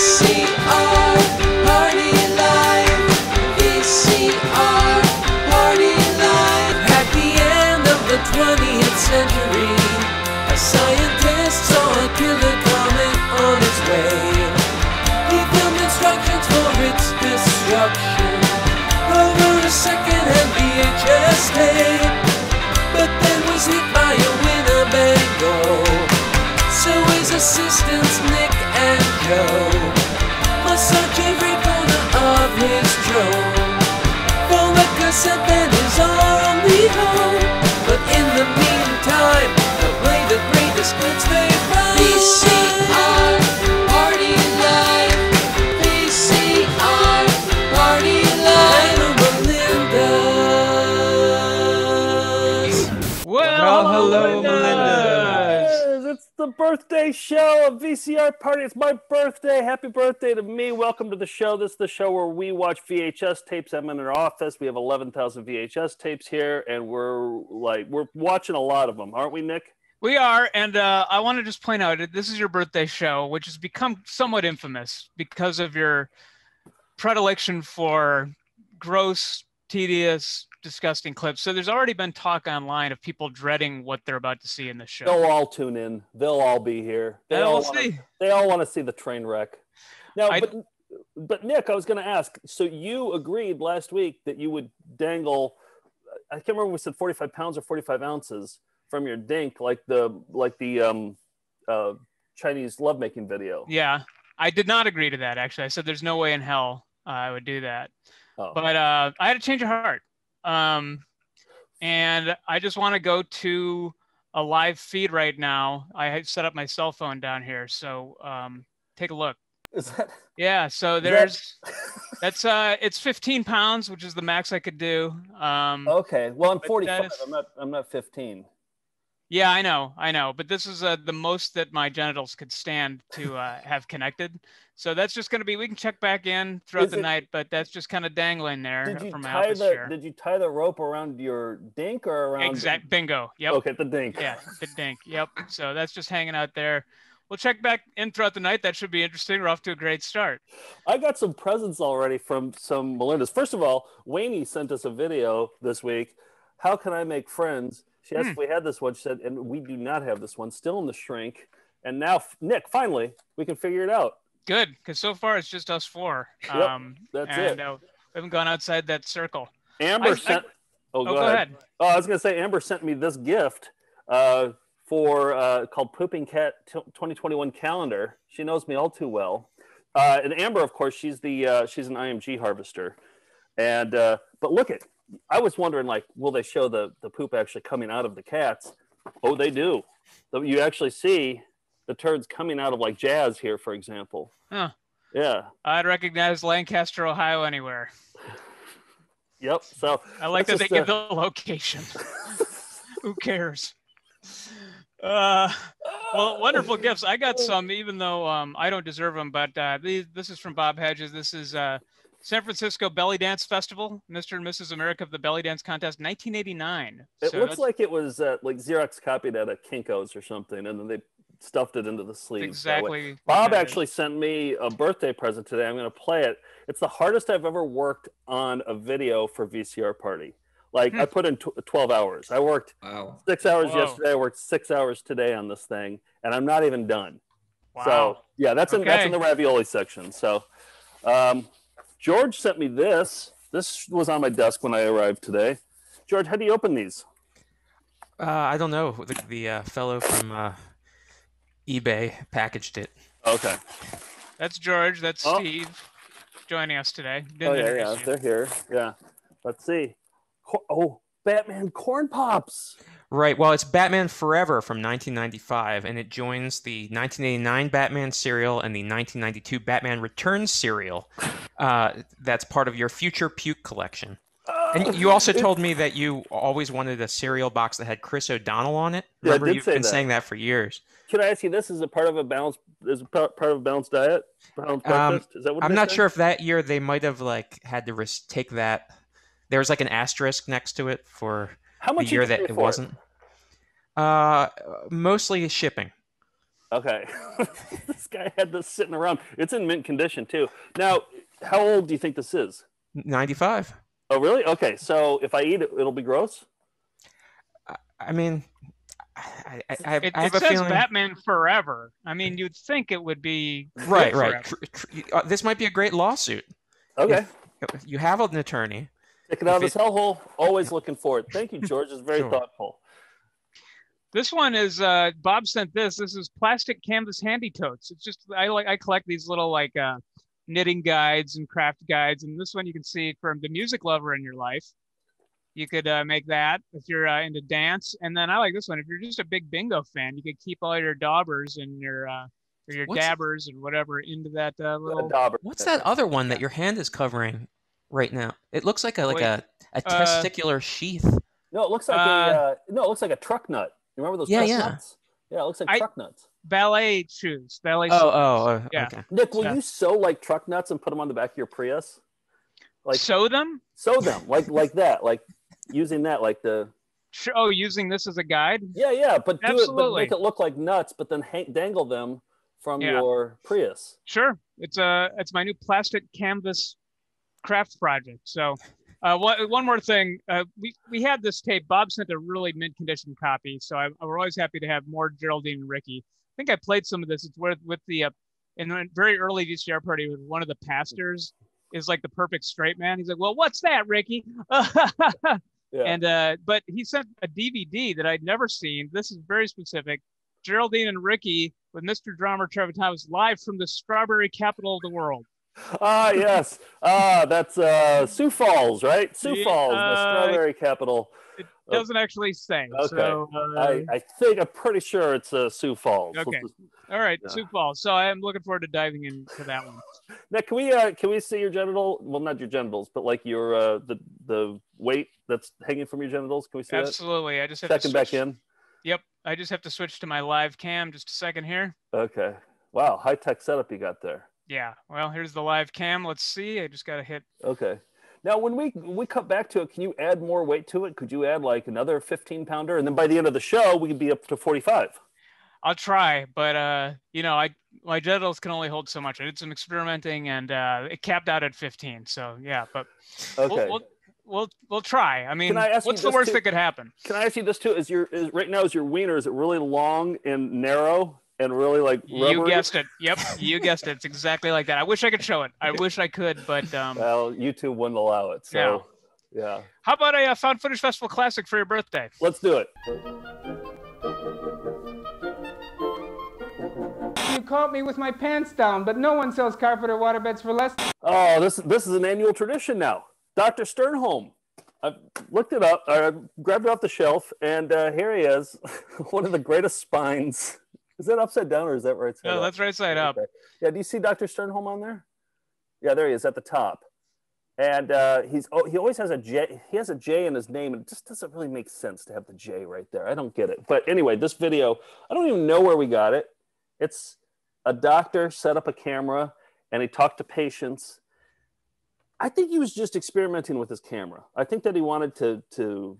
VCR Party. VCR Party. At the end of the 20th century, a scientist saw a killer comet on its way. He filmed instructions for its destruction over a VHS tape, but then was hit by a Winnebago. Assistants Nick and Joe must search every corner of his drone for the cassette that is only home. But in the meantime, they'll play the greatest hits they birthday show of VCR Party. It's my birthday. Happy birthday to me. Welcome to the show. This is the show where we watch VHS tapes. I'm in our office. We have 11,000 VHS tapes here, and we're like, we're watching a lot of them, aren't we, Nick? We are, and uh, I want to just point out this is your birthday show, which has become somewhat infamous because of your predilection for gross, tedious, disgusting clips. So there's already been talk online of people dreading what they're about to see in the show. They'll all tune in. They'll all be here. They Yeah, all wanna, see. They all want to see the train wreck. Now, I- but but Nick, I was going to ask. So you agreed last week that you would dangle. I can't remember if we said 45 pounds or 45 ounces from your dink, like the like the um, uh, Chinese lovemaking video. Yeah, I did not agree to that. Actually, I said there's no way in hell uh, I would do that. Oh. But uh, I had a change of heart, um, and I just want to go to a live feed right now. I set up my cell phone down here, so um, take a look. Is that Yeah, so that- there's that's uh it's 15 pounds, which is the max I could do. Um okay? Well, I'm 45. that is- I'm not. I'm not 15. Yeah, I know, I know, but this is uh, the most that my genitals could stand to uh, have connected. So that's just going to be we can check back in throughout Is the it- night, but that's just kind of dangling there Did you from my tie the chair. Did you tie the rope around your dink or around? Exact bingo. Yep. Okay, the dink. Yeah, the dink. Yep. So that's just hanging out there. We'll check back in throughout the night. That should be interesting. We're off to a great start. I got some presents already from some Melindas. First of all, Wayne sent us a video this week. How can I make friends? She asked Hmm. if we had this one. She said, and we do not have this one. Still in the shrink. And now, Nick, finally, we can figure it out. Good, because so far it's just us four. Yep, um, that's and, it. Uh, we haven't gone outside that circle. Amber I- I- sent. oh, Oh, go, go ahead. ahead. Oh, I was going to say, Amber sent me this gift uh, for uh, called Pooping Cat t- 2021 calendar. She knows me all too well. Uh, and Amber, of course, she's the uh, she's an IMG harvester. And uh, but look at, I was wondering like, will they show the the poop actually coming out of the cats? Oh, they do. So you actually see the turds coming out of like jazz here, for example. Huh. Yeah. I'd recognize Lancaster, Ohio, anywhere. Yep. So I like that they just, give the location. Who cares? Uh, well, wonderful gifts. I got some, even though um, I don't deserve them. But uh, these, this is from Bob Hedges. This is uh, San Francisco Belly Dance Festival, Mr. and Mrs. America of the Belly Dance Contest, 1989. It So looks that's like it was uh, like Xerox copied at a Kinko's or something, and then they stuffed it into the sleeves. that way. exactly. Bob that is. actually sent me a birthday present today. I'm going to play it. It's the hardest I've ever worked on a video for VCR Party. Like Hmm. I put in tw- 12 hours. I worked Wow. six hours Whoa. yesterday. I worked six hours today on this thing, and I'm not even done. Wow. So yeah, that's in that's in the ravioli section. So um, George sent me this. This was on my desk when I arrived today. George, how do you open these? Uh, I don't know. The, the uh, fellow from uh, eBay packaged it. Okay. That's George. That's Oh. Steve joining us today. Oh Didn't yeah, yeah, you. they're here. Yeah. Let's see. Oh, Batman corn pops. Right. Well, it's Batman Forever from 1995, and it joins the 1989 Batman serial and the 1992 Batman Returns serial. Uh, that's part of your future puke collection. And you also told me that you always wanted a cereal box that had Chris O'Donnell on it. Yeah, I Remember, did you've say been that. saying that for years. Can I ask you this? Is it part of a balanced? Is it part of a balanced diet? Balanced Um, breakfast? Is that what I'm not say? sure if that year they might have like had to ris- take that. There was like an asterisk next to it for How the much you year that it for wasn't. Uh, mostly shipping. Okay. this guy had this sitting around. It's in mint condition too. Now, how old do you think this is? 95. Oh, really? Okay. So if I eat it, it'll be gross. I mean, I, I, I, It, I have it a says feeling. Batman Forever. I mean, you'd think it would be Right, right. Tr- tr- uh, this might be a great lawsuit. Okay. You have an attorney. Take it out of this hellhole. Always looking for it. Thank you, George. It's very Sure. thoughtful. This one is uh, Bob sent this. This is plastic canvas handy totes. It's just I like I collect these little like uh, knitting guides and craft guides, and this one you can see from the music lover in your life. You could uh, make that if you're uh, into dance, and then I like this one. If you're just a big bingo fan, you could keep all your daubers and your uh, or your What's- dabbers and whatever into that uh, little. dauber. What's that other one that your hand is covering right now? It looks like a like Wait, a, a uh, testicular sheath. No, it looks like a Uh, uh, no, it looks like a truck nut. You remember those Yeah, truck yeah. nuts? Yeah, it looks like I- truck nuts. ballet shoes, ballet. Oh, slippers. oh, oh, Yeah. okay. Nick, will Yeah. you sew like truck nuts and put them on the back of your Prius? Like sew them. sew them like like that, like using that, like the Sh- Oh, using this as a guide. yeah, yeah, but do it, but make it look like nuts, but then hang, dangle them from Yeah. your Prius. Sure, it's a it's my new plastic canvas craft project. So, uh, one, one more thing, uh, we we had this tape. Bob sent a really mint condition copy, so I, we're always happy to have more Geraldine and Ricky. I think I played some of this. It's with with the uh, in a very early VCR party with one of the pastors is like the perfect straight man. He's like, "Well, what's that, Ricky?" Yeah. And uh, but he sent a DVD that I'd never seen. This is very specific. Geraldine and Ricky with Mr. Drummer Trevor Thomas live from the strawberry capital of the world. ah, yes. Ah, that's uh, Sioux Falls, right? Sioux Yeah, Falls, the uh, strawberry capital. It doesn't actually say. Okay. So, uh, I, I think I'm pretty sure it's uh, Sioux Falls. Okay. All right, yeah. Sioux Falls. So I am looking forward to diving into that one. Now, can we uh, can we see your genital? Well, not your genitals, but like your uh, the the weight that's hanging from your genitals. Can we see Absolutely. I just that? have Second to back in. Yep. I just have to switch to my live cam. Just a second here. Okay. Wow, high tech setup you got there. Yeah. Well, here's the live cam. Let's see. I just got to hit. Okay. Now, when we we cut back to it, can you add more weight to it? Could you add like another 15 pounder, and then by the end of the show, we could be up to 45? I'll try, but uh, you know, I my genitals can only hold so much. I did some experimenting, and uh, it capped out at 15. So yeah, but Okay. we'll, we'll we'll we'll try. I mean, I what's the worst too? that could happen? Can I ask you this too? Is your is right now is your wiener is it really long and narrow and really like You guessed it. Yep, you guessed it. It's exactly like that. I wish I could show it. I wish I could, but um, Well, YouTube wouldn't allow it. So yeah, how about a uh, found footage festival classic for your birthday? let's do it. You caught me with my pants down, but no one sells carpet or waterbeds for less. Oh, this this is an annual tradition now. Dr. Stjernholm. I looked it up. I grabbed it off the shelf, and uh, here he is, one of the greatest spines. Is that upside down or is that right side No, up? that's right side up. Okay. Yeah, do you see Dr. Stjernholm on there? Yeah, there he is at the top. And uh, he's oh, he always has a J. He has a J in his name, and it just doesn't really make sense to have the J right there. I don't get it. But anyway, this video, I don't even know where we got it. It's a doctor set up a camera and he talked to patients. I think he was just experimenting with his camera. I think that he wanted to to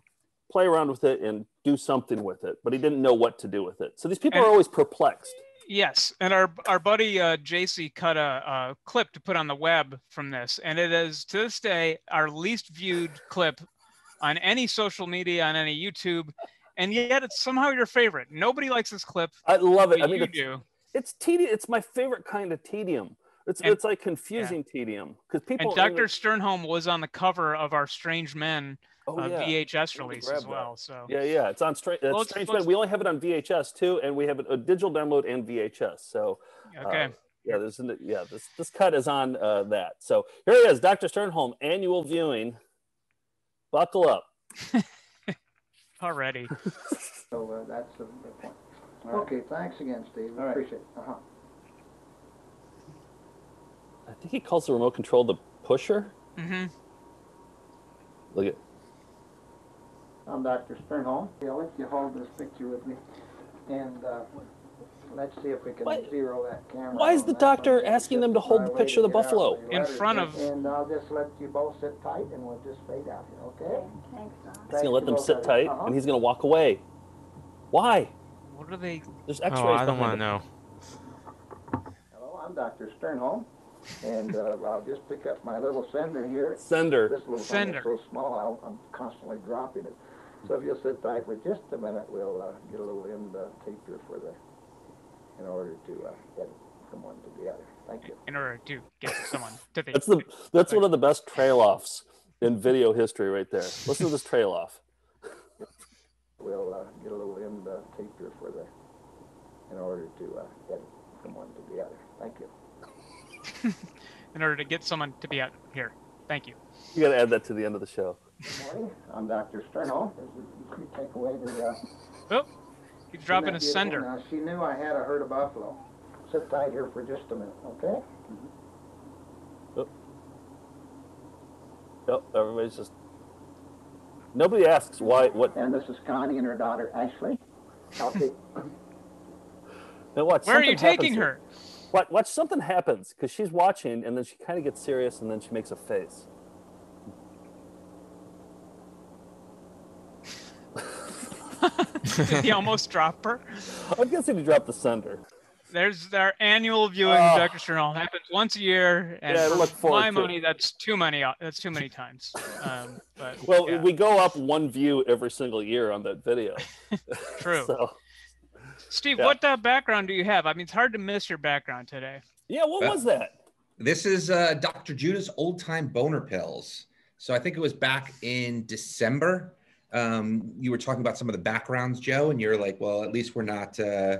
play around with it and do something with it, but he didn't know what to do with it. So these people And- are always perplexed. Yes, and our our buddy uh, JC cut a, a clip to put on the web from this, and it is to this day our least viewed clip on any social media, on any YouTube, and yet it's somehow your favorite. Nobody likes this clip, I love it. I mean, you it's, do. it's tedium. It's my favorite kind of tedium. It's And- it's like confusing tedium because people. And Dr. Stjernholm was on the cover of our Strange Men oh, uh, yeah. VHS release grab as that. well. So Yeah, yeah, it's on straight. Well, Strange well, Men. We only have it on VHS too, and we have a, a digital download and VHS. So okay, uh, yeah, there's an, yeah this this cut is on uh, that. So here he is, Dr. Stjernholm, annual viewing. Buckle up. already. So uh, that's the, the point. Okay, thanks again, Steve. All right. Appreciate it. Uh-huh. I think he calls the remote control the pusher. Mm-hmm. Look at. I'm Dr. Stjernholm. I'll let you hold this picture with me, and uh, let's see if we can Why- zero that camera. why is on the that doctor It's asking them to hold the way picture of the get out buffalo? the In letters. front of- And I'll just let you both sit tight, and we'll just fade out here, okay? thanks. He's gonna let them sit tight, Uh-huh. and he's gonna walk away. Why? What are they? There's X-rays. Oh, I don't want to him. know. Hello, I'm Dr. Stjernholm, and uh, I'll just pick up my little sender here. Sender. This little Sender. thing is so small, I'll, I'm constantly dropping it. So if you'll sit tight for just a minute, we'll uh, get a little end uh, tape here for the, in order to uh, get it from one to the other. Thank you. in order to get someone to the. That's the that's one of the best trail offs in video history right there. Listen to this trail off. We'll uh, get a little end uh, tape here for the, in order to uh, get it from one to the other. Thank you. in order to get someone to be out here. Thank you. You got to add that to the end of the show. Good morning. I'm Dr. Stjernholm. You take away the. Uh, Oh, he's dropping a Isn't sender. Now, she knew I had a herd of buffalo. Sit tight here for just a minute, okay? Oh, Yep, everybody's just. Nobody asks why. What? And this is Connie and her daughter Ashley. Healthy. Now watch. Where are you taking her? Watch, watch something happens because she's watching, and then she kind of gets serious, and then she makes a face. Did he almost drop her? I'm guessing he dropped the sender. There's our annual viewing of Dr. Sternal happens once a year, and Yeah, for look forward my to it. money, that's too many. uh, That's too many times. Um, but Well, yeah, we go up one view every single year on that video. true. So, Steve, yeah. what uh, background do you have? I mean, it's hard to miss your background today. yeah, what Uh, was that? This is uh, Dr. Judah's old time boner pills. So I think it was back in December. Um, you were talking about some of the backgrounds, Joe, and you're like, well, at least we're not, uh,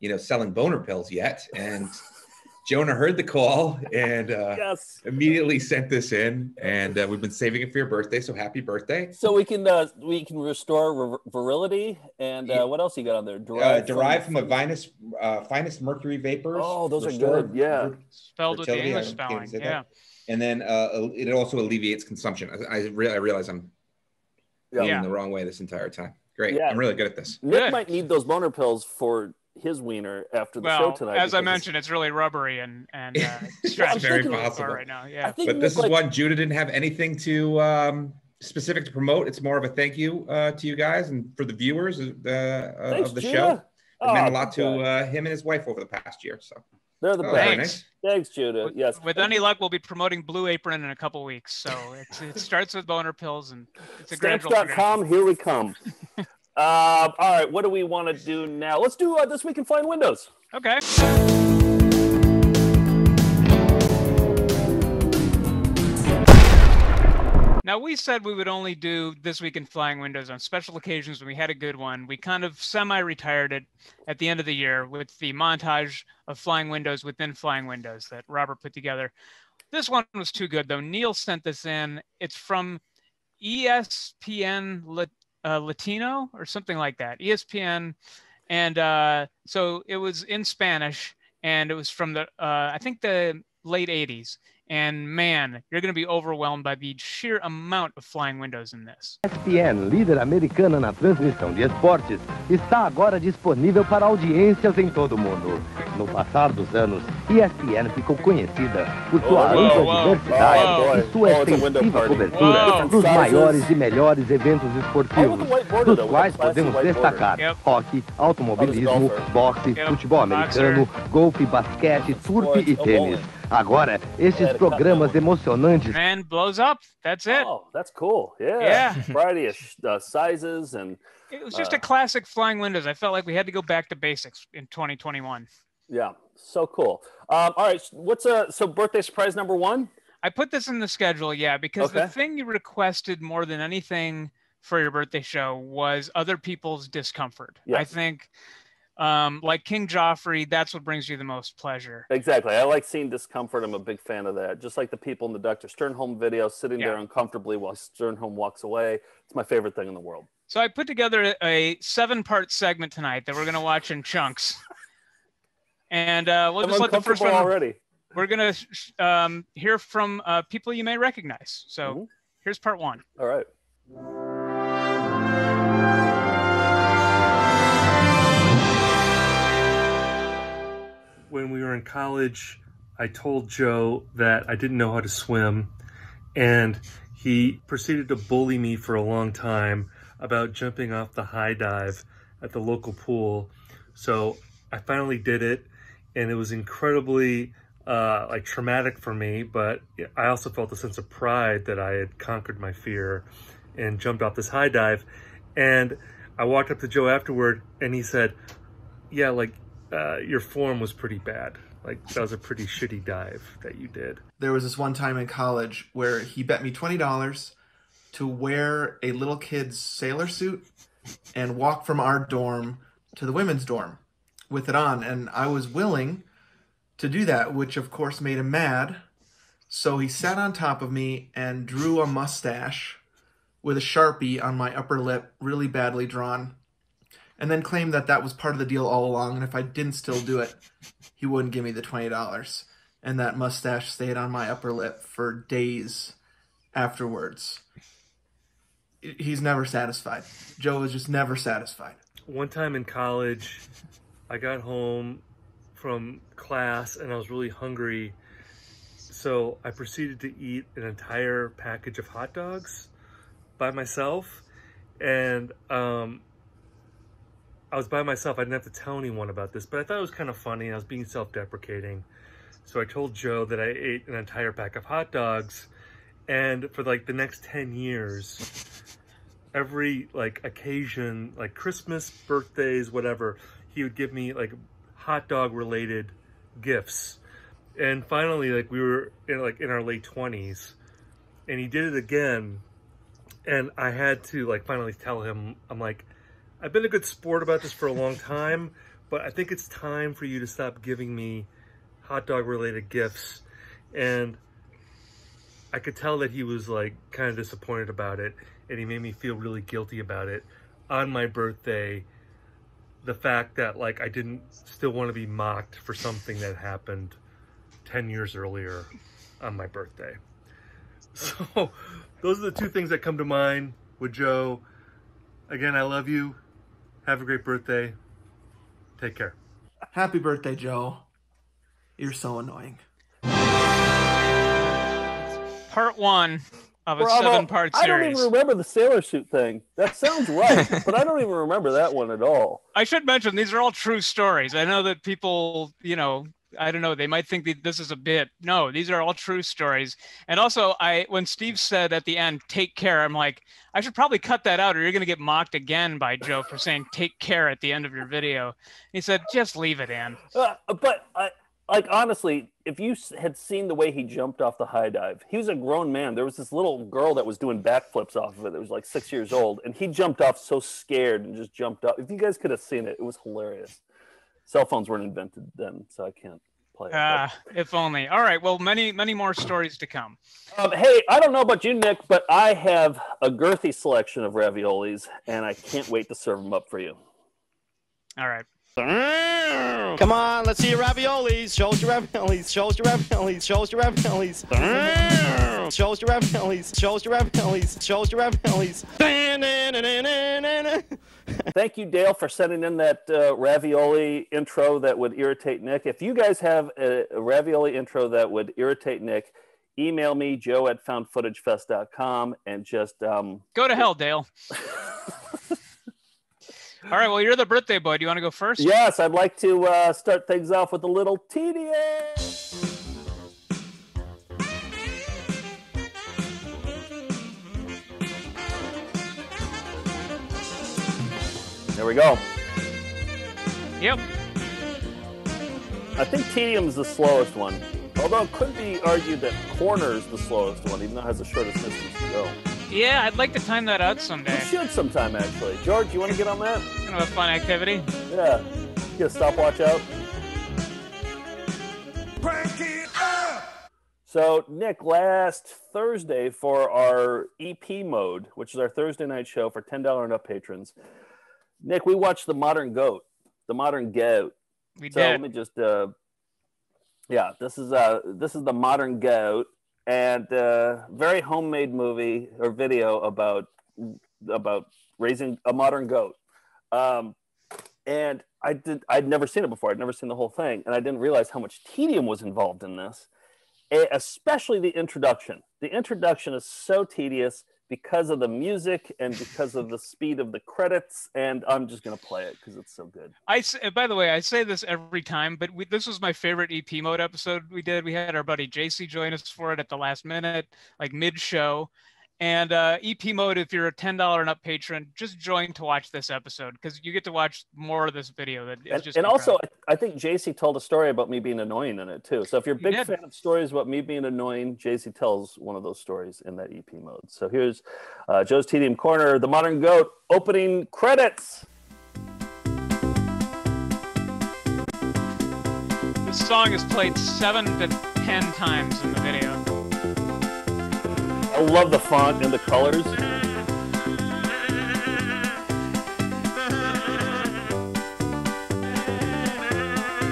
you know, selling boner pills yet. And Jonah heard the call and uh, Yes. immediately sent this in. And uh, we've been saving it for your birthday. So happy birthday. So we can uh, we can restore vir- virility and uh, Yeah. what else you got on there? Uh, derived from a vinous, uh, finest mercury vapors. Oh, those are Restore- good. Yeah. Spelled with the English spelling. say that. Yeah. And then uh, it also alleviates consumption. I, I, re- I realize I'm Yeah. Yeah. going the wrong way this entire time. Great. Yeah. I'm really good at this. Nick Good. might need those boner pills for his wiener after the show Well, tonight. as I mentioned, it's really rubbery and and uh, It's stretched very possible. right now. Yeah. But this Nick, is like- one Judah didn't have anything to um, specific to promote. It's more of a thank you uh, to you guys and for the viewers uh, uh, Thanks, of the Judah. show. It meant Oh, a lot to uh, him and his wife over the past year. So They're the Oh, best. Thanks. nice. Thanks, Judah. With, yes. with any luck, we'll be promoting Blue Apron in a couple weeks. So it's, it starts with boner pills and it's a gradual. progression. Stamps.com, here we come. uh, all right, what do we want to do now? Let's do uh, This Week in Flying Windows. Okay. Now we said we would only do this week in flying windows on special occasions when we had a good one. We kind of semi-retired it at the end of the year with the montage of flying windows within flying windows that Robert put together. This one was too good though. Neil sent this in. It's from ESPN Lat- uh, Latino or something like that. ESPN, and uh, so it was in Spanish, and it was from the uh, I think the late '80s. And man, you're going to be overwhelmed by the sheer amount of flying windows in this. ESPN, líder americana na transmissão de esportes, está agora disponível para audiências em todo o mundo. No passar dos anos, ESPN ficou conhecida por sua Whoa, ampla diversidade whoa. e sua Oh, extensiva cobertura Whoa. dos maiores e melhores eventos Oh, esportivos, dos quais podemos destacar Yep. hockey, automobilismo, boxe, Yep. futebol americano, golfe, basquete, surf e oh, tênis. Bowling. Agora, esses Yeah, programas emocionantes Man blows up. That's it. Oh, that's cool. Yeah. Yeah. Variety of uh, sizes and It was just Uh, a classic flying windows. I felt like we had to go back to basics in 2021. yeah, so cool. Um, all right, what's a so birthday surprise number one? I put this in the schedule, yeah, because the thing you requested more than anything for your birthday show was other people's discomfort. I think, um, like King Joffrey, that's what brings you the most pleasure. Exactly. I like seeing discomfort. I'm a big fan of that. Just like the people in the Dr. Stjernholm video sitting there uncomfortably while Stjernholm walks away. It's my favorite thing in the world. So I put together a seven-part segment tonight that we're going to watch in chunks, and uh, we'll I'm just let the first one already. We're going to um, hear from uh, people you may recognize. So Mhm. here's part one. All right. When we were in college, I told Joe that I didn't know how to swim, and he proceeded to bully me for a long time about jumping off the high dive at the local pool. So I finally did it, and it was incredibly uh, like traumatic for me, but I also felt a sense of pride that I had conquered my fear and jumped off this high dive. And I walked up to Joe afterward, and he said, "Yeah, like uh, your form was pretty bad. Like that was a pretty shitty dive that you did." There was this one time in college where he bet me twenty dollars to wear a little kid's sailor suit and walk from our dorm to the women's dorm with it on, and I was willing to do that, which of course made him mad. So he sat on top of me and drew a mustache with a sharpie on my upper lip, really badly drawn, and then claimed that that was part of the deal all along. And if I didn't still do it, he wouldn't give me the twenty dollars. And that mustache stayed on my upper lip for days afterwards. He's never satisfied. Joe is just never satisfied. One time in college, I got home from class and I was really hungry. So I proceeded to eat an entire package of hot dogs by myself. And um, I was by myself. I didn't have to tell anyone about this, but I thought it was kind of funny. I was being self deprecating. So I told Joe that I ate an entire pack of hot dogs. And for like the next 10 years, every like occasion, like Christmas, birthdays, whatever, he would give me like hot dog related gifts. And finally, like we were in like in our late twenties, and he did it again. And I had to like finally tell him, I'm like, I've been a good sport about this for a long time, but I think it's time for you to stop giving me hot dog related gifts. And I could tell that he was like kind of disappointed about it, and he made me feel really guilty about it on my birthday the fact that like I didn't still want to be mocked for something that happened 10 years earlier on my birthday. So those are the two things that come to mind with Joe. Again, I love you. Have a great birthday. Take care. Happy birthday, Joe. You're so annoying. Part one of a Bravo. seven-part series. I don't even remember the sailor suit thing. That sounds right, but I don't even remember that one at all. I should mention these are all true stories. I know that people, you know, I don't know, they might think that this is a bit. No, these are all true stories. And also, I when Steve said at the end, "Take care," I'm like, I should probably cut that out, or you're going to get mocked again by Joe for saying "take care" at the end of your video. He said, "Just leave it in." Uh, but I, like honestly, if you had seen the way he jumped off the high dive, he was a grown man. There was this little girl that was doing backflips off of it. That was like six years old, and he jumped off so scared and just jumped up. If you guys could have seen it, it was hilarious. Cell phones weren't invented then, so I can't play it. but- Ah, if only. All right. Well, many, many more stories to come. Um, hey, I don't know about you, Nick, but I have a girthy selection of raviolis, and I can't wait to serve them up for you. All right. Come on, let's see your raviolis. Show us your raviolis. Show us your raviolis. Show us your raviolis. Show us your raviolis. Show us your raviolis. Show us your raviolis. Thank you, Dale, for sending in that uh, ravioli intro that would irritate Nick. If you guys have a, a ravioli intro that would irritate Nick, email me, joe at foundfootagefest.com, and just um, Go to hell, Dale. All right. Well, you're the birthday boy. Do you want to go first? yes, I'd like to uh, start things off with a little tedious. There we go. Yep. I think tedium is the slowest one. Although it could be argued that corner is the slowest one, even though it has the shortest distance to go. Yeah, I'd like to time that out someday. We should sometime, actually. George, you want to get on that? Kind of a fun activity. Yeah. Get a stopwatch out. Break it up! So, Nick, last Thursday for our EP mode, which is our Thursday night show for $10 and up patrons, Nick, we watched The Modern Goat. The Modern Goat. We so did. let me just uh yeah this is uh this is the modern goat and uh very homemade movie or video about about raising a modern goat um and i did i'd never seen it before i'd never seen the whole thing and i didn't realize how much tedium was involved in this especially the introduction the introduction is so tedious because of the music and because of the speed of the credits. And I'm just gonna play it because it's so good. I s- uh, by the way, I say this every time, but we, this was my favorite EP mode episode we did. We had our buddy JC join us for it at the last minute, like mid show. And uh, EP mode, if you're a ten dollar and up patron, just join to watch this episode because you get to watch more of this video. That is And, just and also. I think JC told a story about me being annoying in it too. So if you're a big fan of stories about me being annoying, JC tells one of those stories in that EP mode. So here's uh, Joe's Tedium Corner, The Modern Goat opening credits. this song is played seven to ten times in the video. I love the font and the colors.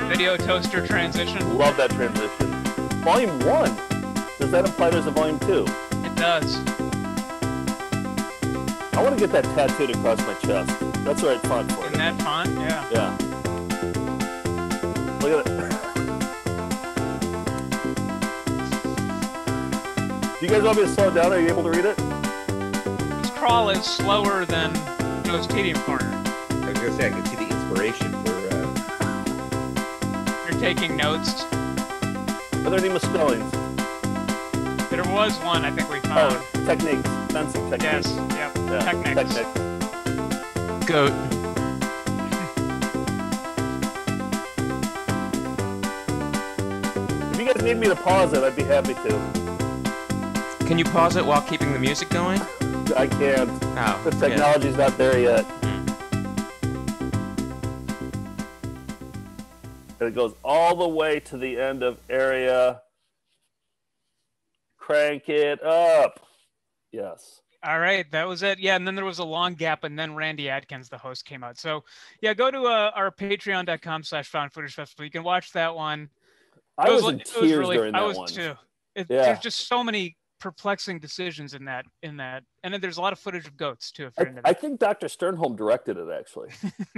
Video toaster transition. Love that transition. Volume one. Does that imply there's a volume two? It does. I want to get that tattooed across my chest. That's the right font for In it. that font, yeah. Yeah. Look at it. You guys want me to slow it down? Are you able to read it? This crawl is slower than Joe's Tedium Corner. I was gonna say I can see the inspiration for. Uh, You're taking notes. Are there any misspellings? There was one I think we found. Oh, techniques. Fencing techniques. Yes, yep. Yeah, Technics. techniques. Goat. If you guys need me to pause it, I'd be happy to. Can you pause it while keeping the music going? I can't. Oh, The yeah. technology's not there yet. And it goes all the way to the end of area. Crank it up. Yes. All right, that was it. Yeah, and then there was a long gap, and then Randy Adkins, the host, came out. So, yeah, go to uh, our patreon.com slash found footage festival. You can watch that one. I It was, in it tears really- during I that was one. too. It, Yeah. There's just so many perplexing decisions in that. In that, and then there's a lot of footage of goats too. If you're I, into I think Dr. Stjernholm directed it actually.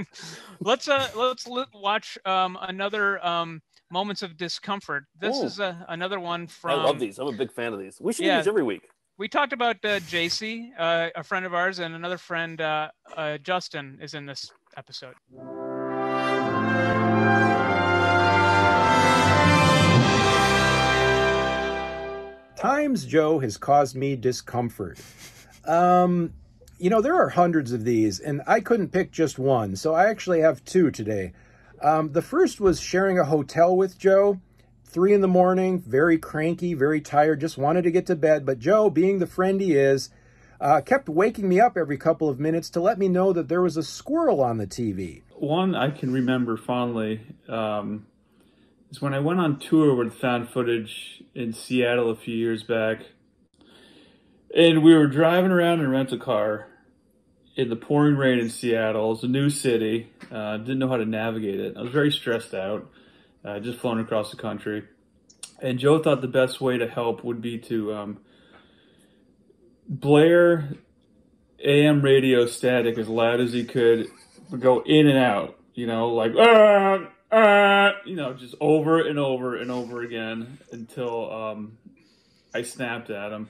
let's uh let's watch um another um moments of discomfort. This Ooh. is uh, another one from I love these. I'm a big fan of these. We should Yeah. do these every week. We talked about uh, JC, uh, a friend of ours, and another friend, uh, uh, Justin, is in this episode. Times Joe has caused me discomfort. Um, you know, there are hundreds of these, and I couldn't pick just one, so I actually have two today. Um, the first was sharing a hotel with Joe. Three in the morning, very cranky, very tired, just wanted to get to bed. But Joe, being the friend he is, uh, kept waking me up every couple of minutes to let me know that there was a squirrel on the TV. One I can remember fondly um, is when I went on tour with Found Footage in Seattle a few years back. And we were driving around in a rental car in the pouring rain in Seattle. It's a new city. Uh, didn't know how to navigate it. I was very stressed out. Uh, just flown across the country. And Joe thought the best way to help would be to um, blare AM radio static as loud as he could, go in and out, you know, like, ah, ah, you know, just over and over and over again until um, I snapped at him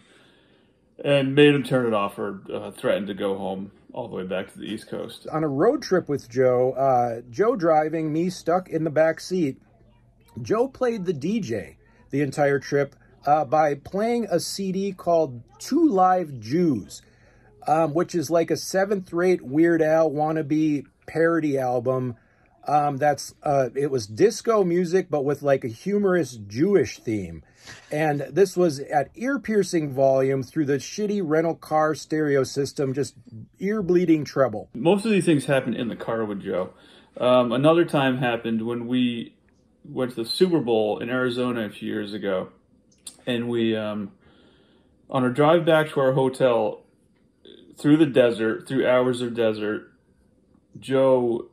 and made him turn it off or uh, threatened to go home all the way back to the East Coast. on a road trip with Joe, uh, Joe driving, me stuck in the back seat. Joe played the DJ the entire trip uh, by playing a CD called Two Live Jews, um, which is like a seventh rate Weird Al wannabe parody album. Um, that's uh, it was disco music, but with like a humorous Jewish theme. And this was at ear piercing volume through the shitty rental car stereo system, just ear bleeding treble. Most of these things happened in the car with Joe. Um, another time happened when we went to the Super Bowl in Arizona a few years ago, and we um, on our drive back to our hotel through the desert, through hours of desert. Joe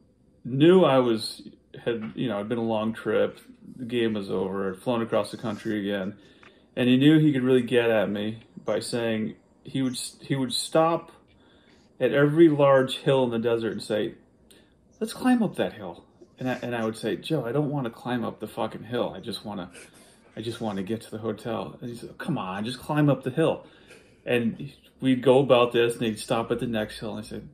knew I was had you know had been a long trip. The game was over. Had flown across the country again, and he knew he could really get at me by saying he would he would stop at every large hill in the desert and say, "Let's climb up that hill." And I, and I would say, "Joe, I don't want to climb up the fucking hill. I just want to, I just want to get to the hotel." And he said, "Come on, just climb up the hill." and we'd go about this, and he'd stop at the next hill, and I said,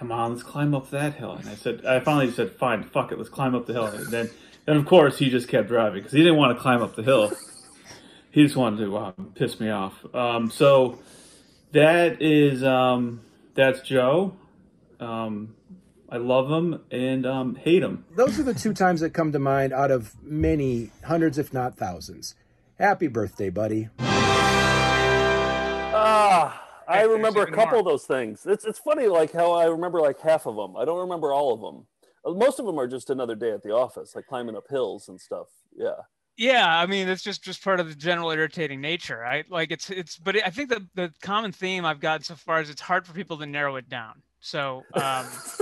"Come on, let's climb up that hill." And I said, I finally said, "Fine, fuck it, let's climb up the hill." And then, then of course, he just kept driving because he didn't want to climb up the hill. he just wanted to um, piss me off. Um, so that is um, that's Joe. Um, I love him and um, hate him. Those are the two times that come to mind out of many hundreds, if not thousands. Happy birthday, buddy. I remember a couple of those things. It's it's funny, like how I remember like half of them. I don't remember all of them. Uh, Most of them are just another day at the office, like climbing up hills and stuff. Yeah. Yeah, I mean it's just just part of the general irritating nature. I like it's it's but I think the the common theme I've gotten so far is it's hard for people to narrow it down. So um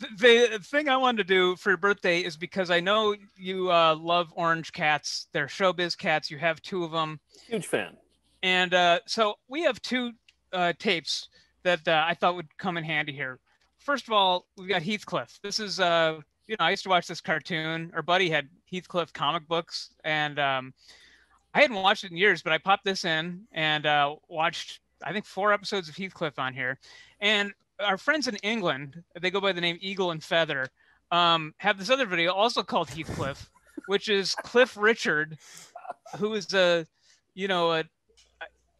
the, the thing I wanted to do for your birthday is because I know you uh, love orange cats. They're showbiz cats. You have two of them. Huge fan. And uh, so we have two uh, tapes that uh, I thought would come in handy here. First of all, we've got Heathcliff. This is, uh, you know, I used to watch this cartoon. Our buddy had Heathcliff comic books, and um, I hadn't watched it in years, but I popped this in and uh, watched, I think, four episodes of Heathcliff on here. And our friends in England, they go by the name Eagle and Feather, um, have this other video also called Heathcliff, which is Cliff Richard, who is a, you know, a,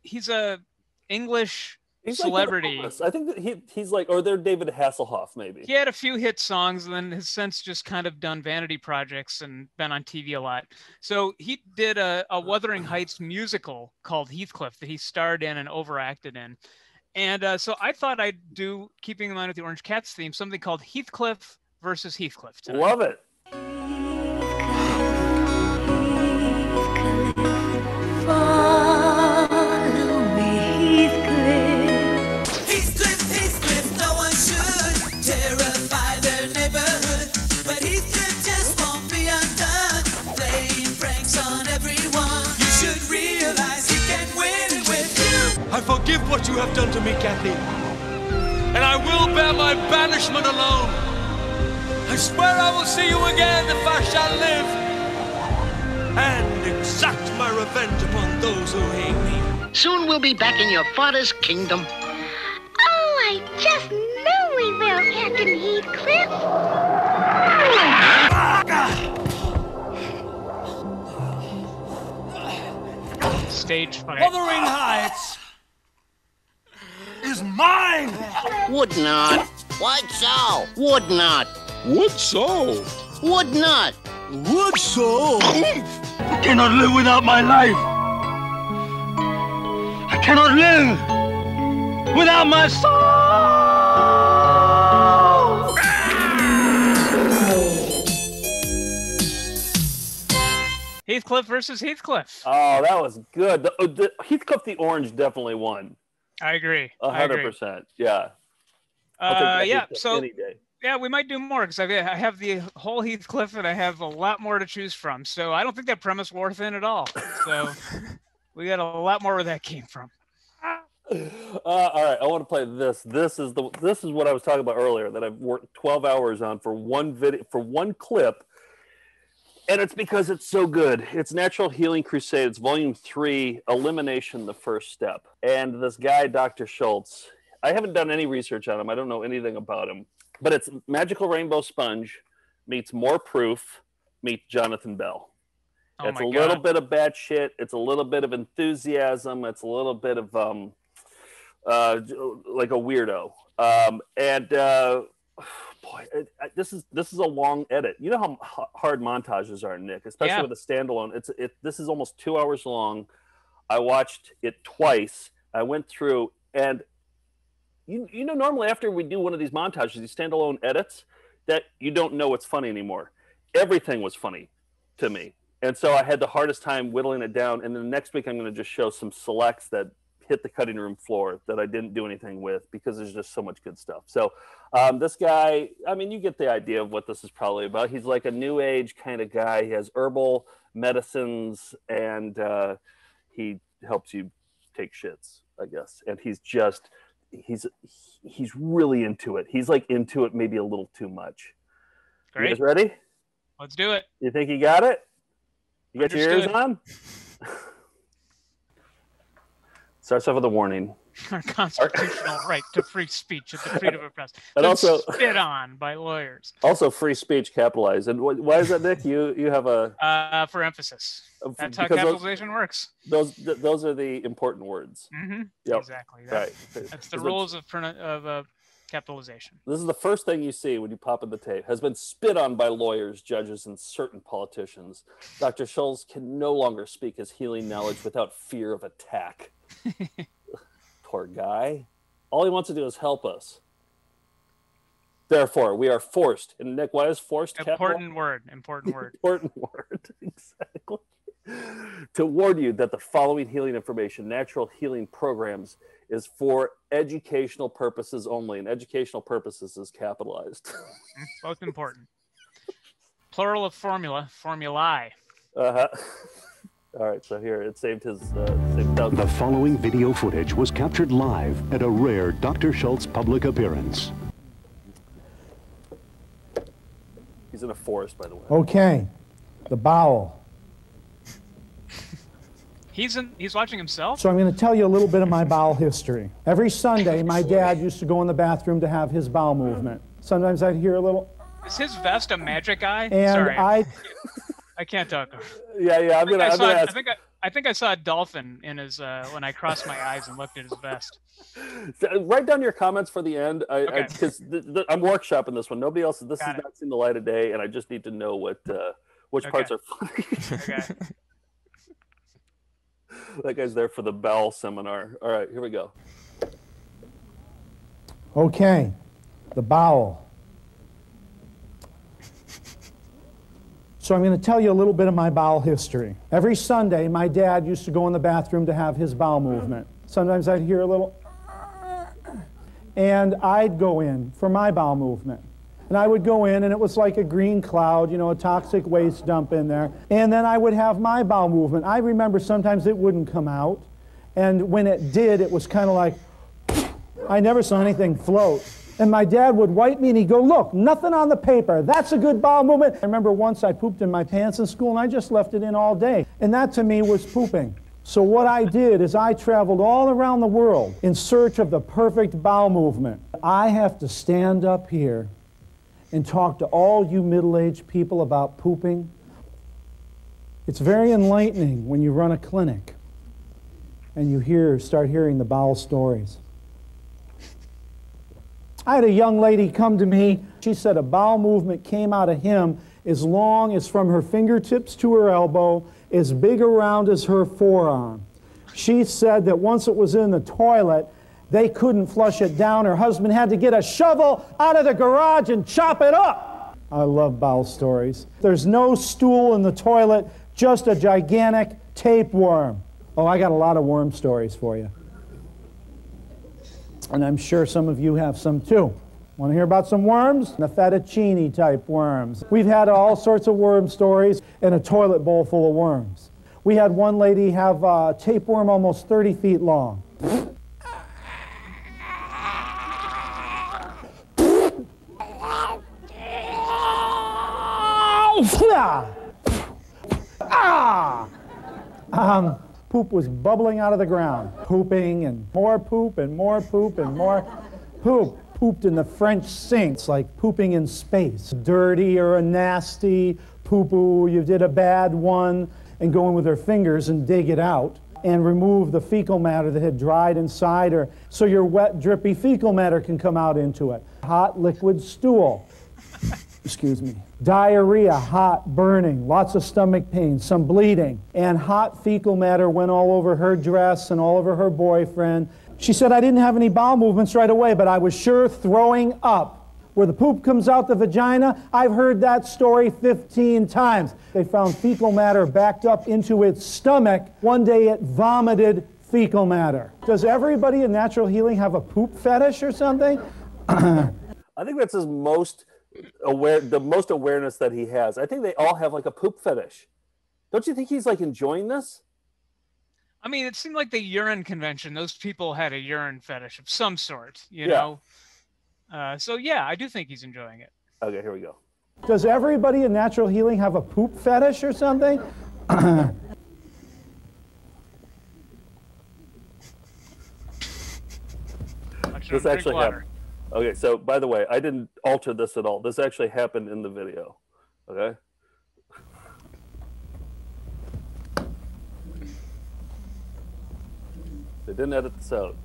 he's a English He's celebrity. homeless. I think that he he's like, or they're David Hasselhoff maybe. he had a few hit songs and then has since just kind of done vanity projects and been on TV a lot. So he did a, a Wuthering Heights musical called Heathcliff that he starred in and overacted in. And uh, so I thought I'd do, keeping in mind with the Orange Cats theme, something called Heathcliff versus Heathcliff. Tonight. Love it. Forgive what you have done to me, Kathy. And I will bear my banishment alone. I swear I will see you again if I shall live. And exact my revenge upon those who hate me. Soon we'll be back in your father's kingdom. Oh, I just knew we will, Captain Heathcliff. Stage fight. Wuthering Heights is mine. Would not. What so? Would not. Would so? Would not. Would so? I cannot live without my life. I cannot live without my soul. Heathcliff versus Heathcliff. Oh, that was good. The, uh, the, Heathcliff the Orange definitely won. I agree. A hundred percent. Yeah. Uh, yeah. So yeah, we might do more because I I have the whole Heathcliff and I have a lot more to choose from. So I don't think that premise wore thin at all. So we got a lot more where that came from. Uh, all right, I want to play this. This is the this is what I was talking about earlier that I've worked 12 hours on for one video for one clip. And it's because it's so good. It's Natural Healing Crusade. It's volume three, Elimination, the first step. And this guy, Dr. Schulze, I haven't done any research on him. I don't know anything about him. But it's Magical Rainbow Sponge meets More Proof meets Jonathan Bell. Oh it's a little bit of bad shit. It's a little bit of enthusiasm. It's a little bit of um, uh, like a weirdo. Um, and uh, boy, it, I- this is this is a long edit. You know how hard montages are, Nick, especially Yeah. with a standalone. It's it. This is almost two hours long. I watched it twice. I went through and you you know normally after we do one of these montages, these standalone edits, that you don't know what's funny anymore. Everything was funny to me. And so I had the hardest time whittling it down. And then next week, I'm going to just show some selects that hit the cutting room floor that I didn't do anything with because there's just so much good stuff. So um, this guy, I mean, you get the idea of what this is probably about. He's like a new age kind of guy. He has herbal medicines and uh, he helps you take shits, I guess. And he's just, he's, he's really into it. He's like into it maybe a little too much. You guys ready? Let's do it. You think you got it? You got your ears on? Starts off with a warning. Our constitutional right to free speech and the freedom of press. And also- spit on by lawyers. Also, free speech capitalized. And wh- why is that, Nick? You you have a Uh, for emphasis. That's how because those- capitalization works. those th- those are the important words. hmm Yep. Exactly. That- Right. That's the rules of of uh, capitalization. This is the first thing you see when you pop in the tape. Has been spit on by lawyers, judges, and certain politicians. Dr. Schulze can no longer speak his healing knowledge without fear of attack. Poor guy. All he wants to do is help us. Therefore, we are forced. And Nick, why is forced capital? Important word. Important word. important word exactly to warn you that the following healing information natural healing programs is for educational purposes only and educational purposes is capitalized Both important. Plural of formula. Formulae. uh-huh all right so here it saved his uh, saved. The following video footage was captured live at a rare Dr. Schulze public appearance. he's in a forest by the way Okay, the bowel. He's in. He's watching himself. So I'm going to tell you a little bit of my bowel history. Every Sunday, my dad used to go in the bathroom to have his bowel movement. Sometimes I'd hear a little, Is his vest a magic eye? and Sorry, I, I can't talk. yeah yeah i'm think gonna I, i'm saw, gonna I ask think I, I think I saw a dolphin in his uh, when I crossed my eyes and looked at his vest. write down your comments for the end I Okay. because th- th- i'm workshopping this one nobody else this Got has it. not seen the light of day and i just need to know what uh which Okay. parts are funny Okay. that guy's there for the bell seminar all right here we go okay, the bowel. So I'm going to tell you a little bit of my bowel history. Every Sunday, my dad used to go in the bathroom to have his bowel movement. Sometimes I'd hear a little, and I'd go in for my bowel movement. And I would go in, and it was like a green cloud, you know, a toxic waste dump in there. And then I would have my bowel movement. I remember sometimes it wouldn't come out. And when it did, it was kind of like, I never saw anything float. And my dad would wipe me and he'd go, Look, nothing on the paper. That's a good bowel movement. I remember once I pooped in my pants in school and I just left it in all day. And that to me was pooping. So what I did is I traveled all around the world in search of the perfect bowel movement. I have to stand up here and talk to all you middle aged people about pooping. It's very enlightening when you run a clinic and you hear, start hearing the bowel stories. I had a young lady come to me. She said a bowel movement came out of him as long as from her fingertips to her elbow, as big around as her forearm. She said that once it was in the toilet, they couldn't flush it down. Her husband had to get a shovel out of the garage and chop it up. I love bowel stories. There's no stool in the toilet, just a gigantic tapeworm. Oh, I got a lot of worm stories for you. And I'm sure some of you have some too. Want to hear about some worms? The fettuccine type worms. We've had all sorts of worm stories and a toilet bowl full of worms. We had one lady have a tapeworm almost 30 feet long. Ah! Um, poop was bubbling out of the ground, pooping and more poop and more poop and more poop. Pooped in the French sinks like pooping in space. Dirty or a nasty poo poo, you did a bad one, and go in with her fingers and dig it out and remove the fecal matter that had dried inside her so your wet, drippy fecal matter can come out into it. Hot liquid stool excuse me, diarrhea, hot, burning, lots of stomach pain, some bleeding, and hot fecal matter went all over her dress and all over her boyfriend. She said, I didn't have any bowel movements right away, but I was sure throwing up. Where the poop comes out the vagina, I've heard that story 15 times. They found fecal matter backed up into its stomach. One day it vomited fecal matter. Does everybody in natural healing have a poop fetish or something? I think that's his most aware, the most awareness that he has. I think they all have like a poop fetish. Don't you think he's like enjoying this? I mean, it seemed like the urine convention. Those people had a urine fetish of some sort, you Yeah. know. Uh, so yeah, I do think he's enjoying it. Okay, here we go. Does everybody in natural healing have a poop fetish or something? This actually happened. Okay, so by the way, I didn't alter this at all. This actually happened in the video. Okay. They didn't edit this out.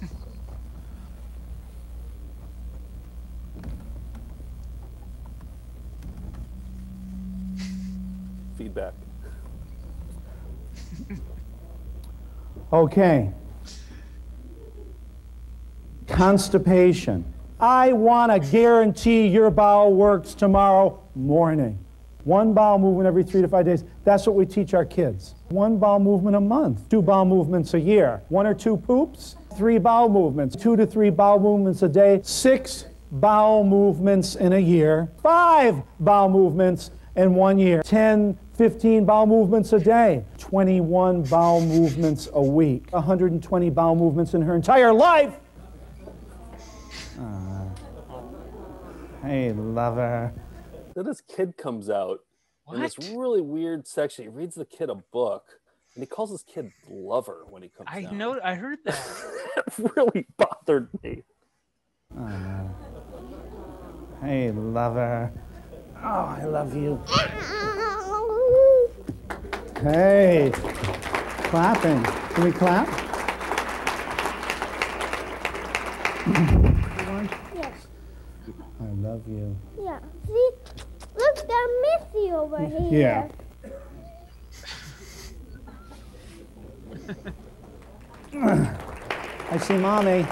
Feedback. Okay. Constipation. I want to guarantee your bowel works tomorrow morning. One bowel movement every three to five days. That's what we teach our kids. One bowel movement a month, two bowel movements a year. One or two poops, three bowel movements, two to three bowel movements a day, six bowel movements in a year, five bowel movements in one year, 10, 15 bowel movements a day, 21 bowel movements a week, 120 bowel movements in her entire life. Uh, hey, lover. Then this kid comes out in this really weird section. He reads the kid a book, and he calls this kid lover when he comes I down. know. I heard that. it really bothered me. Uh, hey, lover. Oh, I love you. Hey, clapping. Can we clap? Yes. I love you. Yeah. See? Look, there's Missy over here. Yeah. I see mommy.